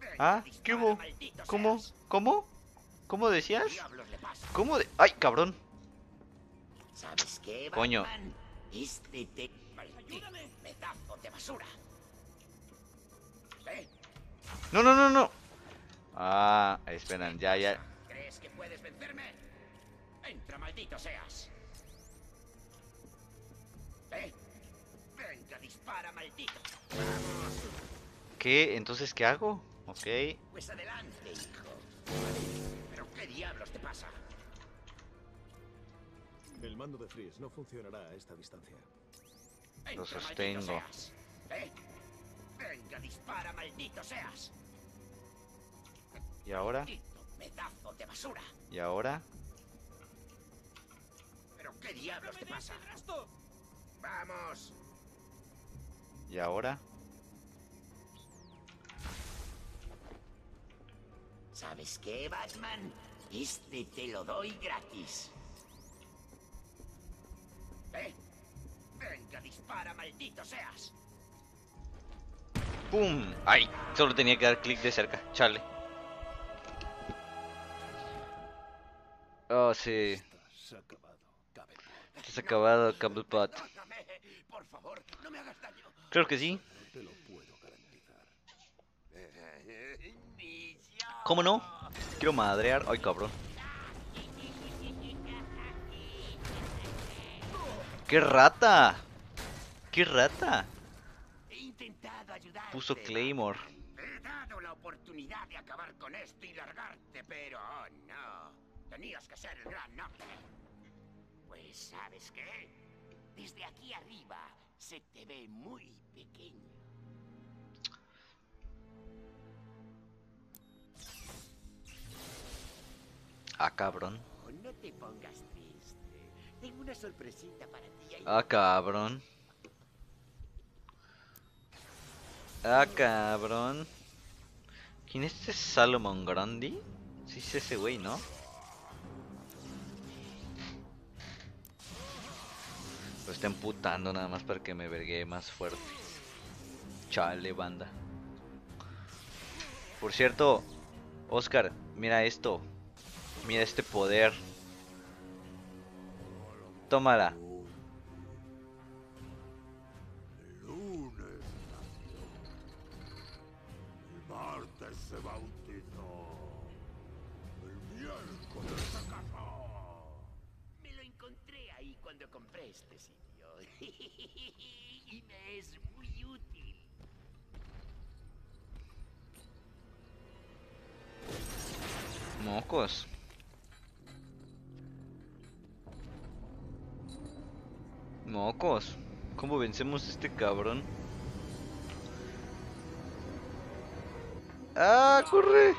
Venga, ¿Ah? ¿Qué hubo? ¿Cómo? ¿Cómo? ¿Cómo decías? ¿Cómo de...? ¡Ay, cabrón! ¿Sabes qué, Coño. Este te... Pedazo de basura. ¿Eh? ¡No, no, no, no! Ah, esperan, ya, ya. ¿Crees que puedes vencerme? Entra, maldito seas. Dispara, maldito. Vamos. ¿Qué? ¿Entonces qué hago? Ok. Pues adelante, hijo. Pero ¿qué diablos te pasa? El mando de Freeze no funcionará a esta distancia. Lo sostengo. ¿Eh? Venga, dispara, maldito seas. ¿Y ahora? Pedazo de basura. ¿Y ahora? ¿Pero qué diablos te pasa? ¡Vamos! ¿Y ahora? ¿Sabes qué, Batman? Este te lo doy gratis. ¿Eh? Venga, dispara, maldito seas. ¡Pum! ¡Ay! Solo tenía que dar clic de cerca. Chale. Oh, sí. Estás acabado. Estás acabado. Perdóname, por favor, no me hagas daño. Creo que sí. ¿Cómo no? Quiero madrear. ¡Ay, cabrón! ¡Qué rata! ¡Qué rata! Puso Claymore. He dado la oportunidad de acabar con esto y largarte, pero oh, no. Tenías que ser el gran noble. Pues, ¿sabes qué? Desde aquí arriba se te ve muy pequeño. Ah, cabrón. Oh, no te pongas triste. Tengo una sorpresita para ti. ahí. Ah, cabrón. Ah, cabrón. ¿Quién es este Salomon Grandi? Sí, es ese güey, ¿no? Lo está emputando nada más para que me vergue más fuerte. Chale, banda. Por cierto, Oscar, mira esto. Mira este poder. Tómala. Compré este sitio. y me es muy útil. Mocos. Mocos. ¿Cómo vencemos este cabrón? ¡Ah, corre!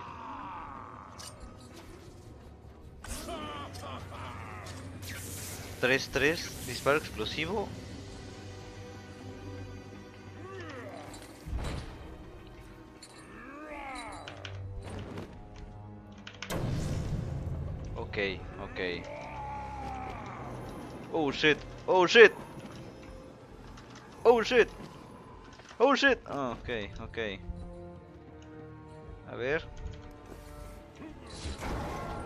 Tres, tres, disparo explosivo. Ok. Oh shit, oh shit. Oh shit. Oh shit. Ah, ok, ok. A ver.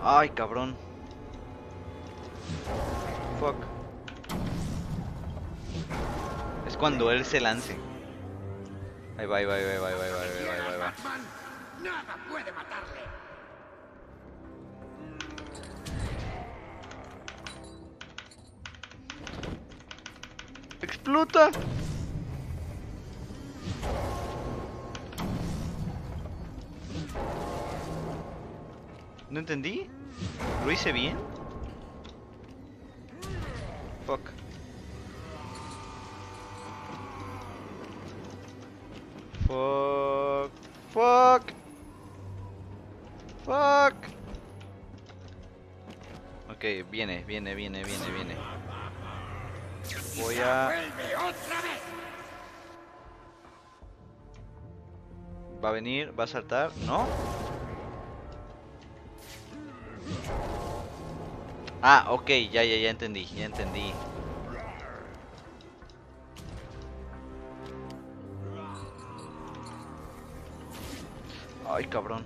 Ay, cabrón. Fuck. Es cuando él se lance. Ahí va, ahí va, ahí va, ahí va, ahí va, ahí va, ahí va, nada puede matarle. ¡Explota! No entendí. ¿Lo hice bien? Venir, va a saltar, ¿no? Ah, ok, ya, ya, ya entendí, ya entendí. Ay, cabrón.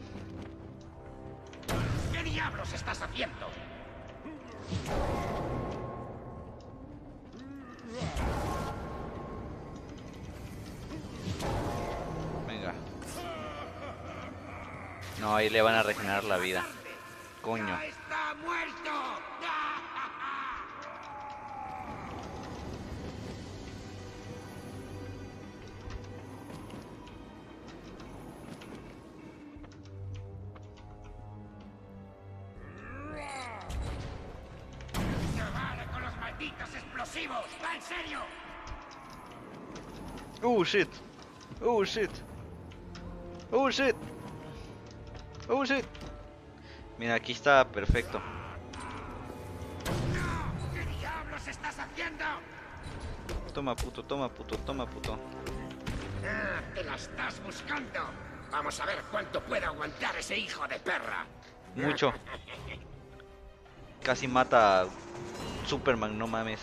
Van a regenerar la vida. Coño. ¡Está muerto! ¡No vale con los malditos explosivos! ¡Va en serio! Oh shit. Oh shit. Oh shit. Mira, aquí está perfecto. ¿Qué diablos estás haciendo? Toma puto, toma puto, toma puto. Ah, te la estás buscando. Vamos a ver cuánto puede aguantar ese hijo de perra. Mucho. Casi mata a Superman, no mames.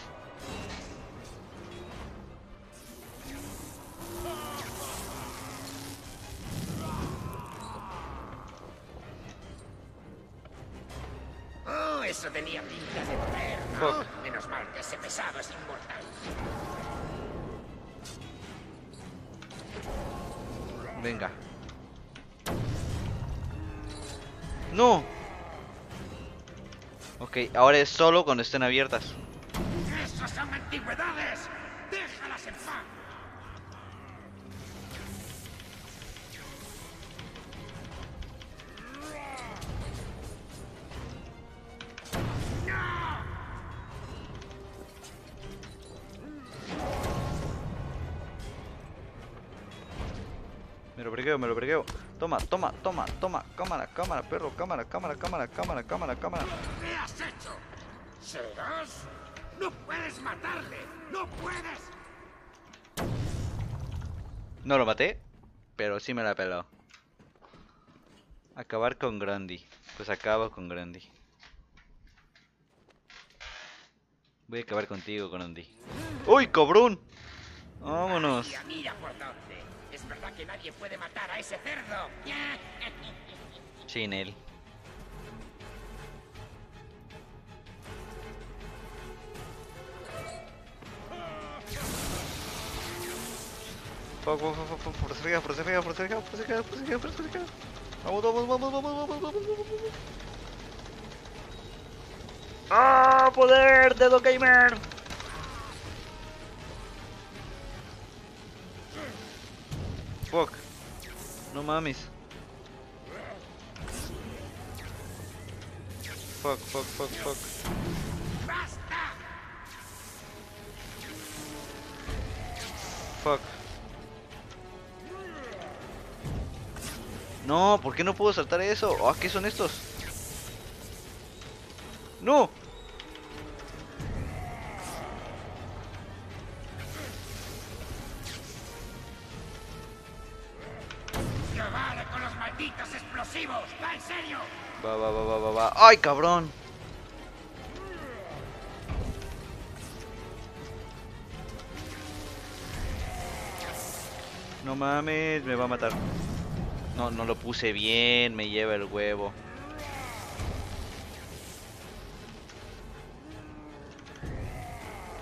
Eso tenía pinta de poder, ¿no? Fuck. Menos mal que ese pesado es inmortal. Venga. No. Ok, ahora es solo cuando estén abiertas. ¡Esas son antigüedades! Cámara, perro, cámara, cámara, cámara, cámara, cámara, cámara. ¿Qué has hecho? ¿Serás? ¡No puedes matarle! ¡No puedes! No lo maté, pero sí me la peló. Acabar con Grundy. Pues acabo con Grundy. Voy a acabar contigo, Grundy. ¡Uy, cabrón! Vámonos. Mira, mira por dónde. Es verdad que nadie puede matar a ese cerdo. Sin él. Fuck, fuck, fuck, fuck, por cerca, por cerca, por cerca, por cerca, por cerca, por cerca. Vamos, vamos, vamos, vamos, vamos, vamos, vamos, vamos. ¡Ah! ¡Poder! ¡Dedo Gamer! Fuck. No mames. Fuck, fuck, fuck, fuck. Fuck. No, ¿por qué no puedo saltar eso? Ah, ¿qué son estos? ¡No ¡Ay, cabrón! No mames, me va a matar. No, no lo puse bien, me lleva el huevo.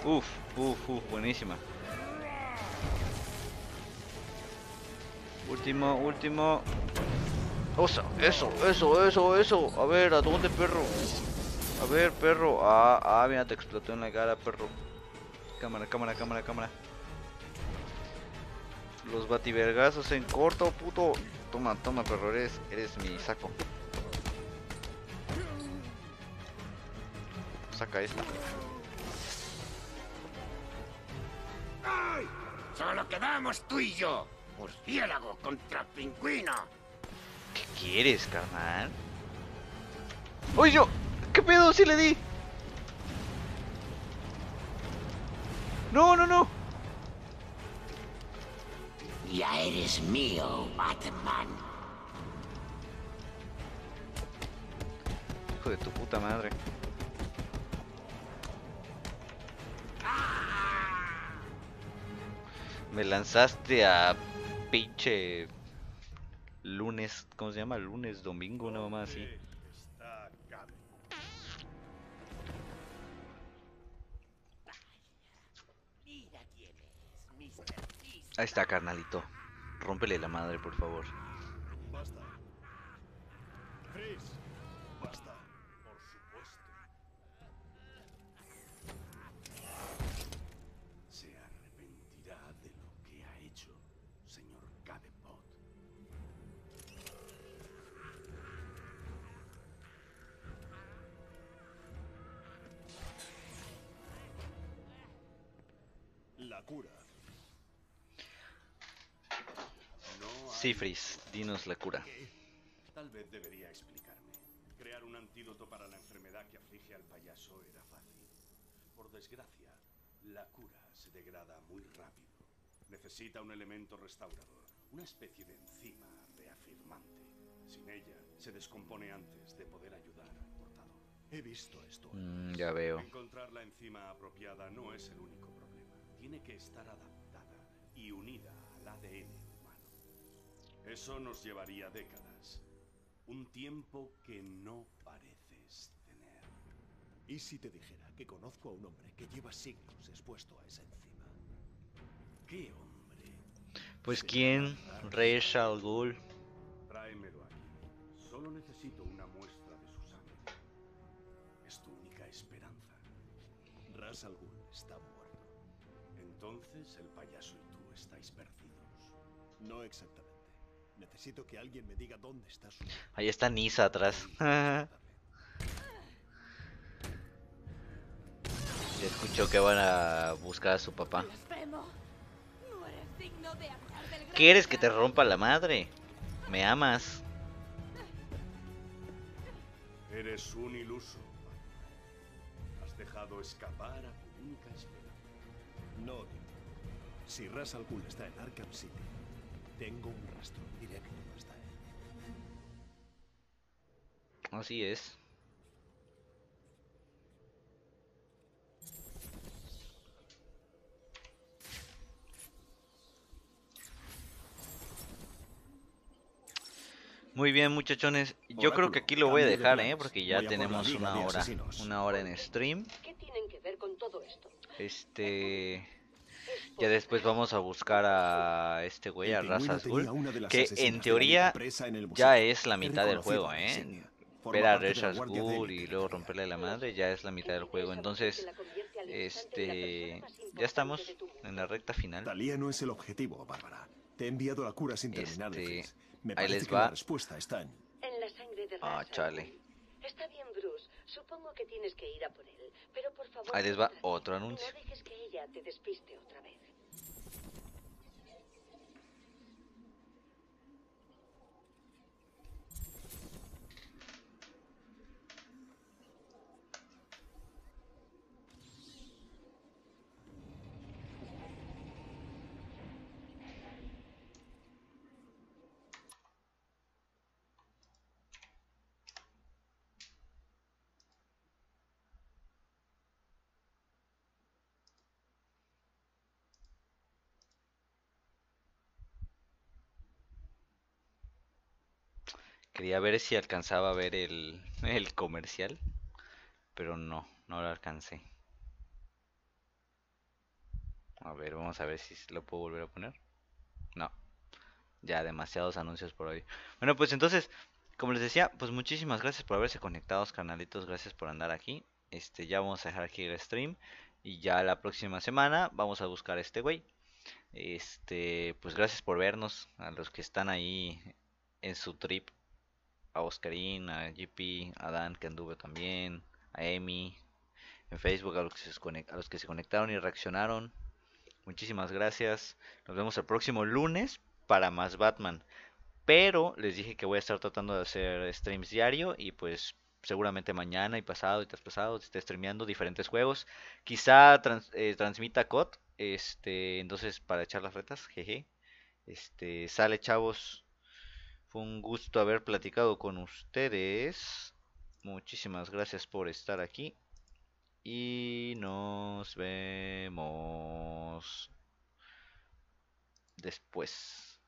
Uf, uf, uf, buenísima. Último, último. Osa, eso, eso, eso, eso. A ver, ¿a dónde, perro? A ver, perro. Ah, ah, mira, te explotó en la cara, perro. Cámara, cámara, cámara, cámara. Los bativergazos en corto, puto. Toma, toma, perro, eres, eres mi saco. Saca esta. Solo quedamos tú y yo. Murciélago contra pingüino. ¿Qué quieres, carnal? ¡Uy, yo! ¿Qué pedo si le di? No, no, no. Ya eres mío, Batman. Hijo de tu puta madre. Me lanzaste a pinche lunes, ¿cómo se llama? Lunes, domingo, una mamá así. Ahí está, carnalito. Rómpele la madre, por favor. Frizz, dinos la cura. Tal vez debería explicarme. Crear un antídoto para la enfermedad que aflige al payaso era fácil. Por desgracia, la cura se degrada muy rápido. Necesita un elemento restaurador, una especie de enzima reafirmante. Sin ella, se descompone antes de poder ayudar al portador. He visto esto. Mm, ya veo. Encontrar la enzima apropiada no es el único problema. Tiene que estar adaptada y unida al ADN. Eso nos llevaría décadas. Un tiempo que no pareces tener. ¿Y si te dijera que conozco a un hombre que lleva siglos expuesto a esa enzima? ¿Qué hombre? Pues quién, Reyes al Ghul. Tráemelo aquí. Solo necesito una muestra de su sangre. Es tu única esperanza. Ras al Ghul está muerto. Entonces el payaso y tú estáis perdidos. No exactamente. Necesito que alguien me diga dónde está su... Ahí está Nisa atrás. ya escuchó que van a buscar a su papá. Blasfemo. No eres digno de hablar del gran ¿Quieres que te rompa la madre? ¿Me amas? Eres un iluso. Has dejado escapar a tu única esperanza. No. Si Ras está en Arkham City, tengo un rastro directo hasta él. Así es. Muy bien, muchachones. Yo creo que aquí lo voy a cambio de dejar, ¿eh? Porque ya tenemos una hora. Una hora en stream. ¿Qué tienen que ver con todo esto? Este. Ya después vamos a buscar a este güey, a de las Que en teoría ya es la mitad del juego, ¿eh? Ver a Ghul de y luego romperle la madre ya es la mitad del juego. Entonces, este. Ya estamos en la recta final. Talía no es el objetivo, Bárbara. Te he enviado la cura sin terminar Este. Me ahí les va. la respuesta está en... En la sangre de Ah, chale. Está bien, Bruce. Supongo que tienes que ir a por él. Pero por favor. Ahí les va otro anuncio. No dejes que ella te despiste otra vez. Quería ver si alcanzaba a ver el, el comercial, pero no, no lo alcancé. A ver, vamos a ver si lo puedo volver a poner. No, Ya demasiados anuncios por hoy. Bueno, pues entonces, como les decía, pues muchísimas gracias por haberse conectado, canalitos. Gracias por andar aquí. Este, ya vamos a dejar aquí el stream. Y ya la próxima semana vamos a buscar a este güey. Este, pues gracias por vernos. A los que están ahí en su trip. A Oscarín, a GP, a Dan que anduvo también. A Emi. En Facebook, a los que se, conectaron y reaccionaron. Muchísimas gracias. Nos vemos el próximo lunes para más Batman. Pero les dije que voy a estar tratando de hacer streams diario y pues seguramente mañana y pasado y tras pasado esté streameando diferentes juegos. Quizá eh, transmita COD, este, entonces para echar las retas, jeje. Este, sale chavos. Fue un gusto haber platicado con ustedes. Muchísimas gracias por estar aquí. Y nos vemos después.